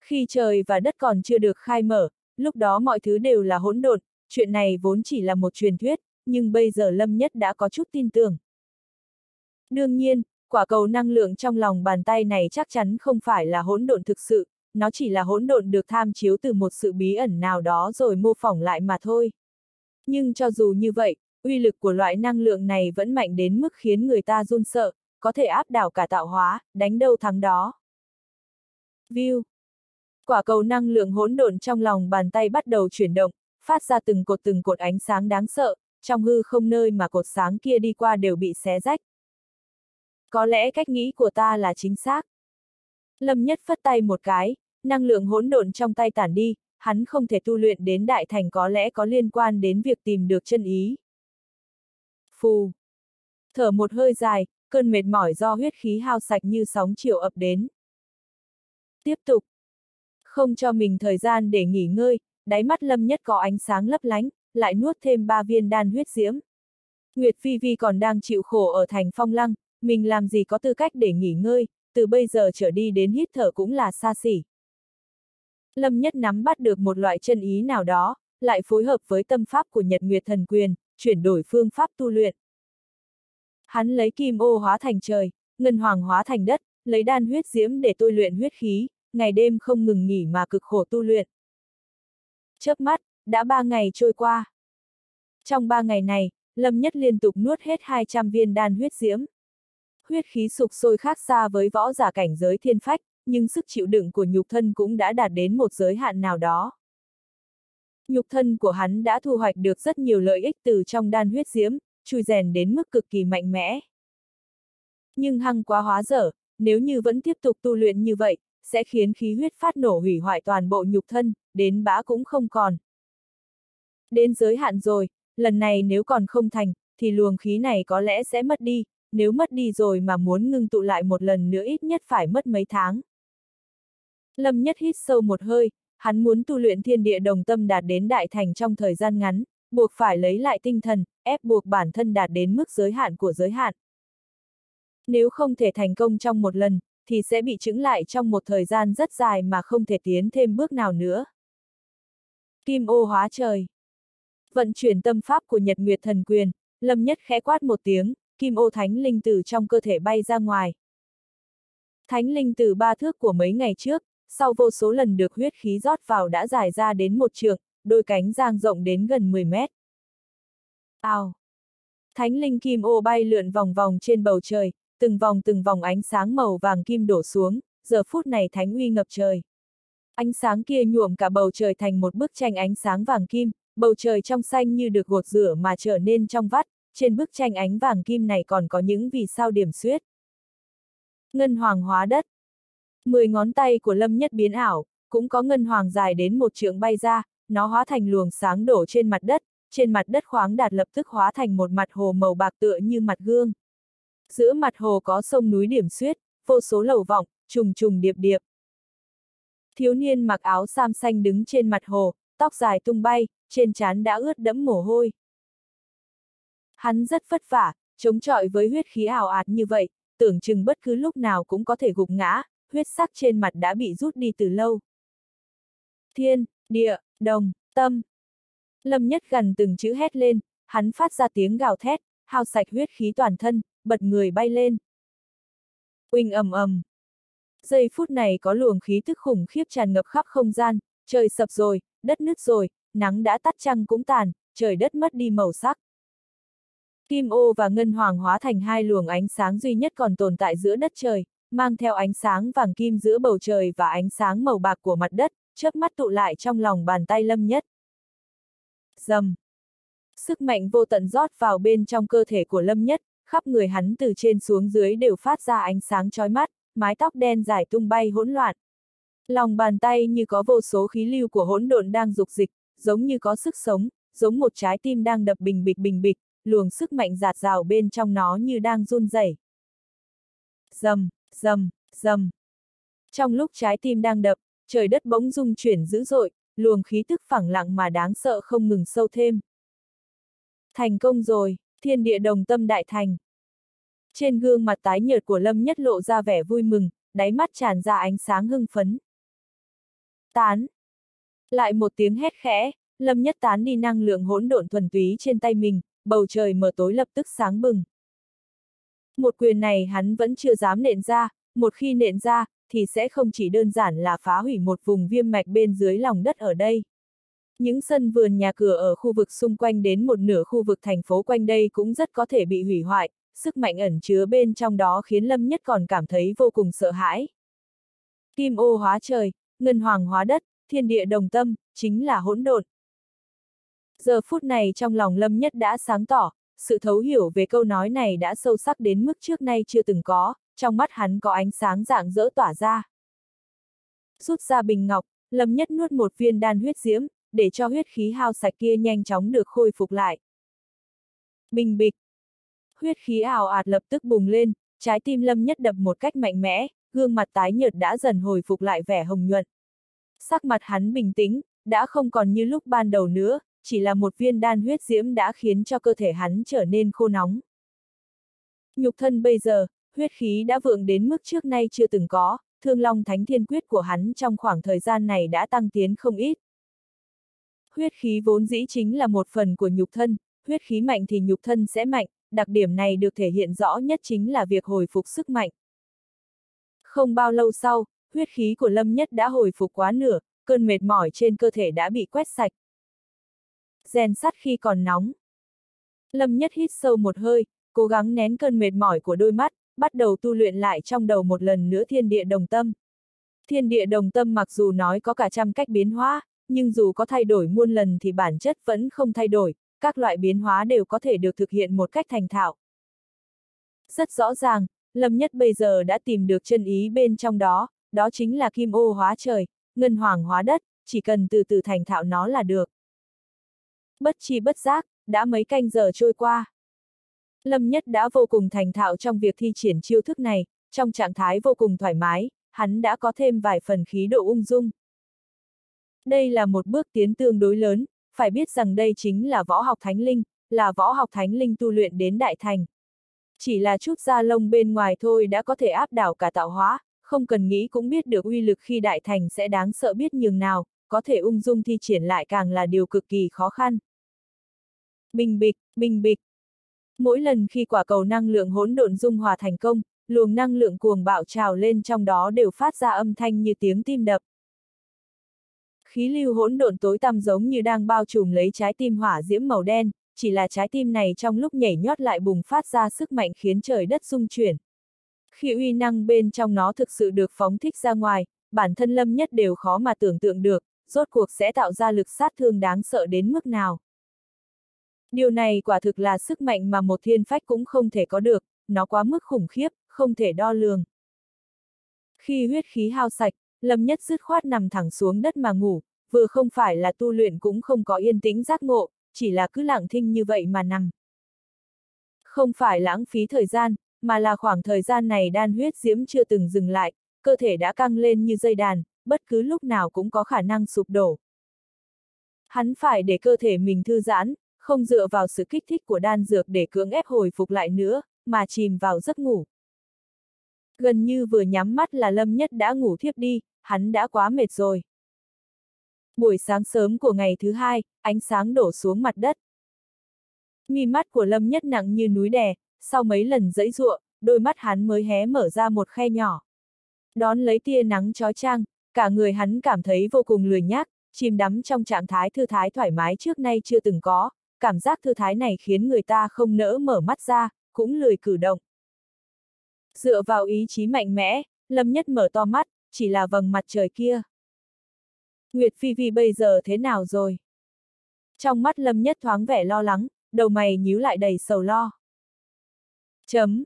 Khi trời và đất còn chưa được khai mở, lúc đó mọi thứ đều là hỗn độn, chuyện này vốn chỉ là một truyền thuyết, nhưng bây giờ Lâm Nhất đã có chút tin tưởng. Đương nhiên, quả cầu năng lượng trong lòng bàn tay này chắc chắn không phải là hỗn độn thực sự, nó chỉ là hỗn độn được tham chiếu từ một sự bí ẩn nào đó rồi mô phỏng lại mà thôi. Nhưng cho dù như vậy, uy lực của loại năng lượng này vẫn mạnh đến mức khiến người ta run sợ, có thể áp đảo cả tạo hóa, đánh đâu thắng đó. View Quả cầu năng lượng hỗn độn trong lòng bàn tay bắt đầu chuyển động, phát ra từng cột từng cột ánh sáng đáng sợ, trong hư không nơi mà cột sáng kia đi qua đều bị xé rách. Có lẽ cách nghĩ của ta là chính xác. Lâm Nhất phất tay một cái, năng lượng hỗn độn trong tay tản đi, hắn không thể tu luyện đến đại thành có lẽ có liên quan đến việc tìm được chân ý. Phù. Thở một hơi dài, cơn mệt mỏi do huyết khí hao sạch như sóng chiều ập đến. Tiếp tục. Không cho mình thời gian để nghỉ ngơi, đáy mắt lâm nhất có ánh sáng lấp lánh, lại nuốt thêm ba viên đan huyết diễm. Nguyệt Phi Vi còn đang chịu khổ ở thành phong lăng, mình làm gì có tư cách để nghỉ ngơi, từ bây giờ trở đi đến hít thở cũng là xa xỉ. Lâm Nhất nắm bắt được một loại chân ý nào đó, lại phối hợp với tâm pháp của Nhật Nguyệt Thần Quyền, chuyển đổi phương pháp tu luyện. Hắn lấy kim ô hóa thành trời, ngân hoàng hóa thành đất, lấy đan huyết diễm để tôi luyện huyết khí, ngày đêm không ngừng nghỉ mà cực khổ tu luyện. Chớp mắt, đã ba ngày trôi qua. Trong ba ngày này, Lâm Nhất liên tục nuốt hết 200 viên đan huyết diễm. Huyết khí sục sôi khác xa với võ giả cảnh giới thiên phách, nhưng sức chịu đựng của nhục thân cũng đã đạt đến một giới hạn nào đó. Nhục thân của hắn đã thu hoạch được rất nhiều lợi ích từ trong đan huyết diễm, chui rèn đến mức cực kỳ mạnh mẽ. Nhưng hăng quá hóa dở, nếu như vẫn tiếp tục tu luyện như vậy, sẽ khiến khí huyết phát nổ hủy hoại toàn bộ nhục thân, đến bã cũng không còn. Đến giới hạn rồi, lần này nếu còn không thành, thì luồng khí này có lẽ sẽ mất đi, nếu mất đi rồi mà muốn ngưng tụ lại một lần nữa ít nhất phải mất mấy tháng. Lâm Nhất hít sâu một hơi, hắn muốn tu luyện thiên địa đồng tâm đạt đến đại thành trong thời gian ngắn, buộc phải lấy lại tinh thần, ép buộc bản thân đạt đến mức giới hạn của giới hạn. Nếu không thể thành công trong một lần, thì sẽ bị chứng lại trong một thời gian rất dài mà không thể tiến thêm bước nào nữa. Kim ô hóa trời Vận chuyển tâm pháp của Nhật Nguyệt Thần Quyền, Lâm Nhất khẽ quát một tiếng, kim ô thánh linh tử trong cơ thể bay ra ngoài. Thánh linh tử ba thước của mấy ngày trước, sau vô số lần được huyết khí rót vào đã dài ra đến một trường, đôi cánh giang rộng đến gần 10 mét. Ao! Thánh linh kim ô bay lượn vòng vòng trên bầu trời, từng vòng từng vòng ánh sáng màu vàng kim đổ xuống, giờ phút này thánh uy ngập trời. Ánh sáng kia nhuộm cả bầu trời thành một bức tranh ánh sáng vàng kim, bầu trời trong xanh như được gột rửa mà trở nên trong vắt, trên bức tranh ánh vàng kim này còn có những vì sao điểm xuyết. Ngân hoàng hóa đất. Mười ngón tay của Lâm Nhất biến ảo, cũng có ngân hoàng dài đến một trượng bay ra, nó hóa thành luồng sáng đổ trên mặt đất, trên mặt đất khoáng đạt lập tức hóa thành một mặt hồ màu bạc tựa như mặt gương. Giữa mặt hồ có sông núi điểm xuyết, vô số lầu vọng, trùng trùng điệp điệp. Thiếu niên mặc áo sam xanh đứng trên mặt hồ, tóc dài tung bay, trên trán đã ướt đẫm mồ hôi. Hắn rất vất vả, chống chọi với huyết khí ảo ạt như vậy, tưởng chừng bất cứ lúc nào cũng có thể gục ngã, huyết sắc trên mặt đã bị rút đi từ lâu. Thiên, địa, đồng, tâm. Lâm nhất gần từng chữ hét lên, hắn phát ra tiếng gào thét, hao sạch huyết khí toàn thân, bật người bay lên. Uỳnh ầm ầm. Giây phút này có luồng khí tức khủng khiếp tràn ngập khắp không gian, trời sập rồi, đất nứt rồi, nắng đã tắt trăng cũng tàn, trời đất mất đi màu sắc. Kim ô và ngân hoàng hóa thành hai luồng ánh sáng duy nhất còn tồn tại giữa đất trời, mang theo ánh sáng vàng kim giữa bầu trời và ánh sáng màu bạc của mặt đất, chớp mắt tụ lại trong lòng bàn tay lâm nhất. Dầm. Sức mạnh vô tận rót vào bên trong cơ thể của lâm nhất, khắp người hắn từ trên xuống dưới đều phát ra ánh sáng chói mắt, mái tóc đen dài tung bay hỗn loạn. Lòng bàn tay như có vô số khí lưu của hỗn độn đang dục dịch, giống như có sức sống, giống một trái tim đang đập bình bịch bình bịch, luồng sức mạnh giạt rào bên trong nó như đang run rẩy. Dầm, dầm, dầm. Trong lúc trái tim đang đập, trời đất bỗng rung chuyển dữ dội, luồng khí tức phẳng lặng mà đáng sợ không ngừng sâu thêm. Thành công rồi, thiên địa đồng tâm đại thành. Trên gương mặt tái nhợt của Lâm Nhất lộ ra vẻ vui mừng, đáy mắt tràn ra ánh sáng hưng phấn. Tán. Lại một tiếng hét khẽ, Lâm Nhất tán đi năng lượng hỗn độn thuần túy trên tay mình, bầu trời mờ tối lập tức sáng bừng. Một quyền này hắn vẫn chưa dám nện ra, một khi nện ra, thì sẽ không chỉ đơn giản là phá hủy một vùng viêm mạch bên dưới lòng đất ở đây. Những sân vườn nhà cửa ở khu vực xung quanh đến một nửa khu vực thành phố quanh đây cũng rất có thể bị hủy hoại, sức mạnh ẩn chứa bên trong đó khiến Lâm Nhất còn cảm thấy vô cùng sợ hãi. Kim ô hóa trời, ngân hoàng hóa đất, thiên địa đồng tâm, chính là hỗn độn. Giờ phút này trong lòng Lâm Nhất đã sáng tỏ, sự thấu hiểu về câu nói này đã sâu sắc đến mức trước nay chưa từng có, trong mắt hắn có ánh sáng dạng dỡ tỏa ra. Rút ra bình ngọc, Lâm Nhất nuốt một viên đan huyết diễm, để cho huyết khí hao sạch kia nhanh chóng được khôi phục lại. Bình bịch. Huyết khí ảo ạt lập tức bùng lên, trái tim Lâm Nhất đập một cách mạnh mẽ, gương mặt tái nhợt đã dần hồi phục lại vẻ hồng nhuận. Sắc mặt hắn bình tĩnh, đã không còn như lúc ban đầu nữa, chỉ là một viên đan huyết diễm đã khiến cho cơ thể hắn trở nên khô nóng. Nhục thân bây giờ, huyết khí đã vượng đến mức trước nay chưa từng có, thương long thánh thiên quyết của hắn trong khoảng thời gian này đã tăng tiến không ít. Huyết khí vốn dĩ chính là một phần của nhục thân, huyết khí mạnh thì nhục thân sẽ mạnh, đặc điểm này được thể hiện rõ nhất chính là việc hồi phục sức mạnh. Không bao lâu sau, huyết khí của Lâm Nhất đã hồi phục quá nửa, cơn mệt mỏi trên cơ thể đã bị quét sạch. Rèn sắt khi còn nóng. Lâm Nhất hít sâu một hơi, cố gắng nén cơn mệt mỏi của đôi mắt, bắt đầu tu luyện lại trong đầu một lần nữa thiên địa đồng tâm. Thiên địa đồng tâm mặc dù nói có cả trăm cách biến hóa, nhưng dù có thay đổi muôn lần thì bản chất vẫn không thay đổi, các loại biến hóa đều có thể được thực hiện một cách thành thạo. Rất rõ ràng, Lâm Nhất bây giờ đã tìm được chân ý bên trong đó, đó chính là kim ô hóa trời, ngân hoàng hóa đất, chỉ cần từ từ thành thạo nó là được. Bất chi bất giác, đã mấy canh giờ trôi qua. Lâm Nhất đã vô cùng thành thạo trong việc thi triển chiêu thức này, trong trạng thái vô cùng thoải mái, hắn đã có thêm vài phần khí độ ung dung. Đây là một bước tiến tương đối lớn, phải biết rằng đây chính là võ học thánh linh, là võ học thánh linh tu luyện đến đại thành. Chỉ là chút da lông bên ngoài thôi đã có thể áp đảo cả tạo hóa, không cần nghĩ cũng biết được uy lực khi đại thành sẽ đáng sợ biết nhường nào, có thể ung dung thi triển lại càng là điều cực kỳ khó khăn. Bình bịch, bình bịch. Mỗi lần khi quả cầu năng lượng hỗn độn dung hòa thành công, luồng năng lượng cuồng bạo trào lên trong đó đều phát ra âm thanh như tiếng tim đập. Khí lưu hỗn độn tối tăm giống như đang bao trùm lấy trái tim hỏa diễm màu đen, chỉ là trái tim này trong lúc nhảy nhót lại bùng phát ra sức mạnh khiến trời đất rung chuyển. Khi uy năng bên trong nó thực sự được phóng thích ra ngoài, bản thân lâm nhất đều khó mà tưởng tượng được, rốt cuộc sẽ tạo ra lực sát thương đáng sợ đến mức nào. Điều này quả thực là sức mạnh mà một thiên phách cũng không thể có được, nó quá mức khủng khiếp, không thể đo lường. Khi huyết khí hao sạch, Lâm Nhất dứt khoát nằm thẳng xuống đất mà ngủ, vừa không phải là tu luyện cũng không có yên tĩnh giác ngộ, chỉ là cứ lặng thinh như vậy mà nằm. Không phải lãng phí thời gian, mà là khoảng thời gian này đan huyết diễm chưa từng dừng lại, cơ thể đã căng lên như dây đàn, bất cứ lúc nào cũng có khả năng sụp đổ. Hắn phải để cơ thể mình thư giãn, không dựa vào sự kích thích của đan dược để cưỡng ép hồi phục lại nữa, mà chìm vào giấc ngủ. Gần như vừa nhắm mắt là Lâm Nhất đã ngủ thiếp đi, hắn đã quá mệt rồi. Buổi sáng sớm của ngày thứ hai, ánh sáng đổ xuống mặt đất. Mi mắt của Lâm Nhất nặng như núi đè, sau mấy lần dẫy ruộng, đôi mắt hắn mới hé mở ra một khe nhỏ. Đón lấy tia nắng chói chang, cả người hắn cảm thấy vô cùng lười nhác, chìm đắm trong trạng thái thư thái thoải mái trước nay chưa từng có, cảm giác thư thái này khiến người ta không nỡ mở mắt ra, cũng lười cử động. Dựa vào ý chí mạnh mẽ, Lâm Nhất mở to mắt, chỉ là vầng mặt trời kia. Nguyệt Phi Phi bây giờ thế nào rồi? Trong mắt Lâm Nhất thoáng vẻ lo lắng, đầu mày nhíu lại đầy sầu lo. Chấm.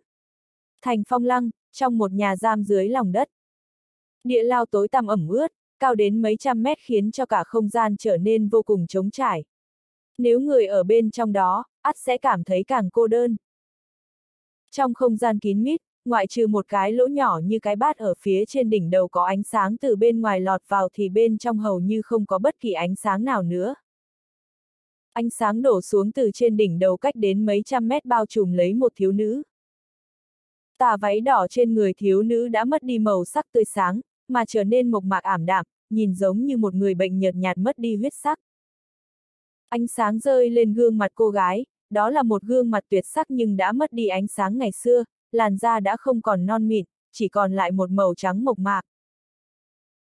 Thành phong lăng, trong một nhà giam dưới lòng đất. Địa lao tối tăm ẩm ướt, cao đến mấy trăm mét khiến cho cả không gian trở nên vô cùng trống trải. Nếu người ở bên trong đó, ắt sẽ cảm thấy càng cô đơn. Trong không gian kín mít, ngoại trừ một cái lỗ nhỏ như cái bát ở phía trên đỉnh đầu có ánh sáng từ bên ngoài lọt vào thì bên trong hầu như không có bất kỳ ánh sáng nào nữa. Ánh sáng đổ xuống từ trên đỉnh đầu cách đến mấy trăm mét bao trùm lấy một thiếu nữ. Tà váy đỏ trên người thiếu nữ đã mất đi màu sắc tươi sáng, mà trở nên mộc mạc ảm đạm, nhìn giống như một người bệnh nhợt nhạt mất đi huyết sắc. Ánh sáng rơi lên gương mặt cô gái, đó là một gương mặt tuyệt sắc nhưng đã mất đi ánh sáng ngày xưa, làn da đã không còn non mịn, chỉ còn lại một màu trắng mộc mạc.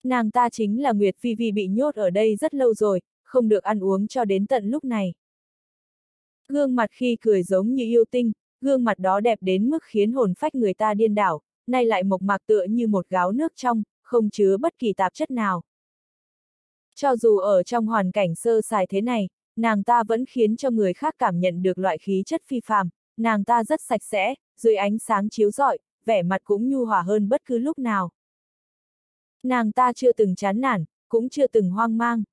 Nàng ta chính là Nguyệt Phi Vi bị nhốt ở đây rất lâu rồi, không được ăn uống cho đến tận lúc này. Gương mặt khi cười giống như yêu tinh, gương mặt đó đẹp đến mức khiến hồn phách người ta điên đảo, nay lại mộc mạc tựa như một gáo nước trong, không chứa bất kỳ tạp chất nào. Cho dù ở trong hoàn cảnh sơ sài thế này, nàng ta vẫn khiến cho người khác cảm nhận được loại khí chất phi phàm, nàng ta rất sạch sẽ, dưới ánh sáng chiếu rọi, vẻ mặt cũng nhu hòa hơn bất cứ lúc nào. Nàng ta chưa từng chán nản, cũng chưa từng hoang mang.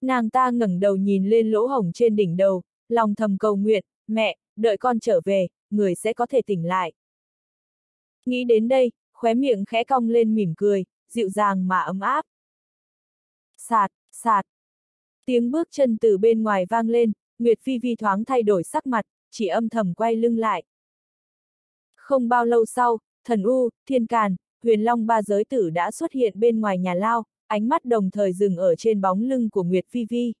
Nàng ta ngẩng đầu nhìn lên lỗ hổng trên đỉnh đầu, lòng thầm cầu nguyện, mẹ, đợi con trở về, người sẽ có thể tỉnh lại. Nghĩ đến đây, khóe miệng khẽ cong lên mỉm cười, dịu dàng mà ấm áp. Sạt, sạt. Tiếng bước chân từ bên ngoài vang lên, Nguyệt Phi Vi thoáng thay đổi sắc mặt, chỉ âm thầm quay lưng lại. Không bao lâu sau, thần U, thiên càn, huyền long ba giới tử đã xuất hiện bên ngoài nhà lao, ánh mắt đồng thời dừng ở trên bóng lưng của Nguyệt Phi Vi.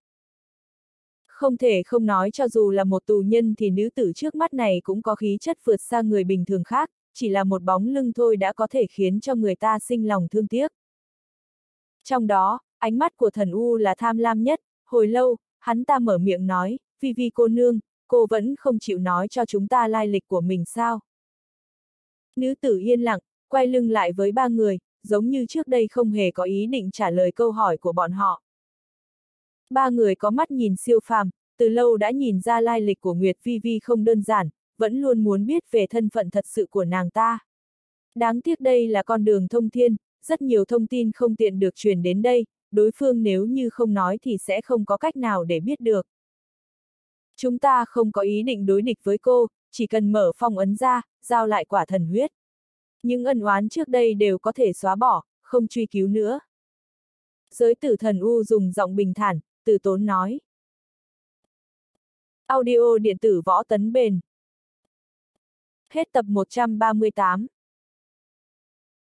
Không thể không nói cho dù là một tù nhân thì nữ tử trước mắt này cũng có khí chất vượt xa người bình thường khác, chỉ là một bóng lưng thôi đã có thể khiến cho người ta sinh lòng thương tiếc. Trong đó, ánh mắt của thần U là tham lam nhất, hồi lâu, hắn ta mở miệng nói, Vi Vi cô nương, cô vẫn không chịu nói cho chúng ta lai lịch của mình sao. Nữ tử yên lặng, quay lưng lại với ba người, giống như trước đây không hề có ý định trả lời câu hỏi của bọn họ. Ba người có mắt nhìn siêu phàm, từ lâu đã nhìn ra lai lịch của Nguyệt Vi Vi không đơn giản, vẫn luôn muốn biết về thân phận thật sự của nàng ta. Đáng tiếc đây là con đường thông thiên, rất nhiều thông tin không tiện được truyền đến đây, đối phương nếu như không nói thì sẽ không có cách nào để biết được. Chúng ta không có ý định đối địch với cô, chỉ cần mở phong ấn ra, giao lại quả thần huyết. Những ân oán trước đây đều có thể xóa bỏ, không truy cứu nữa. Giới tử thần U dùng giọng bình thản, từ tốn nói. Audio điện tử võ tấn bền. Hết tập 138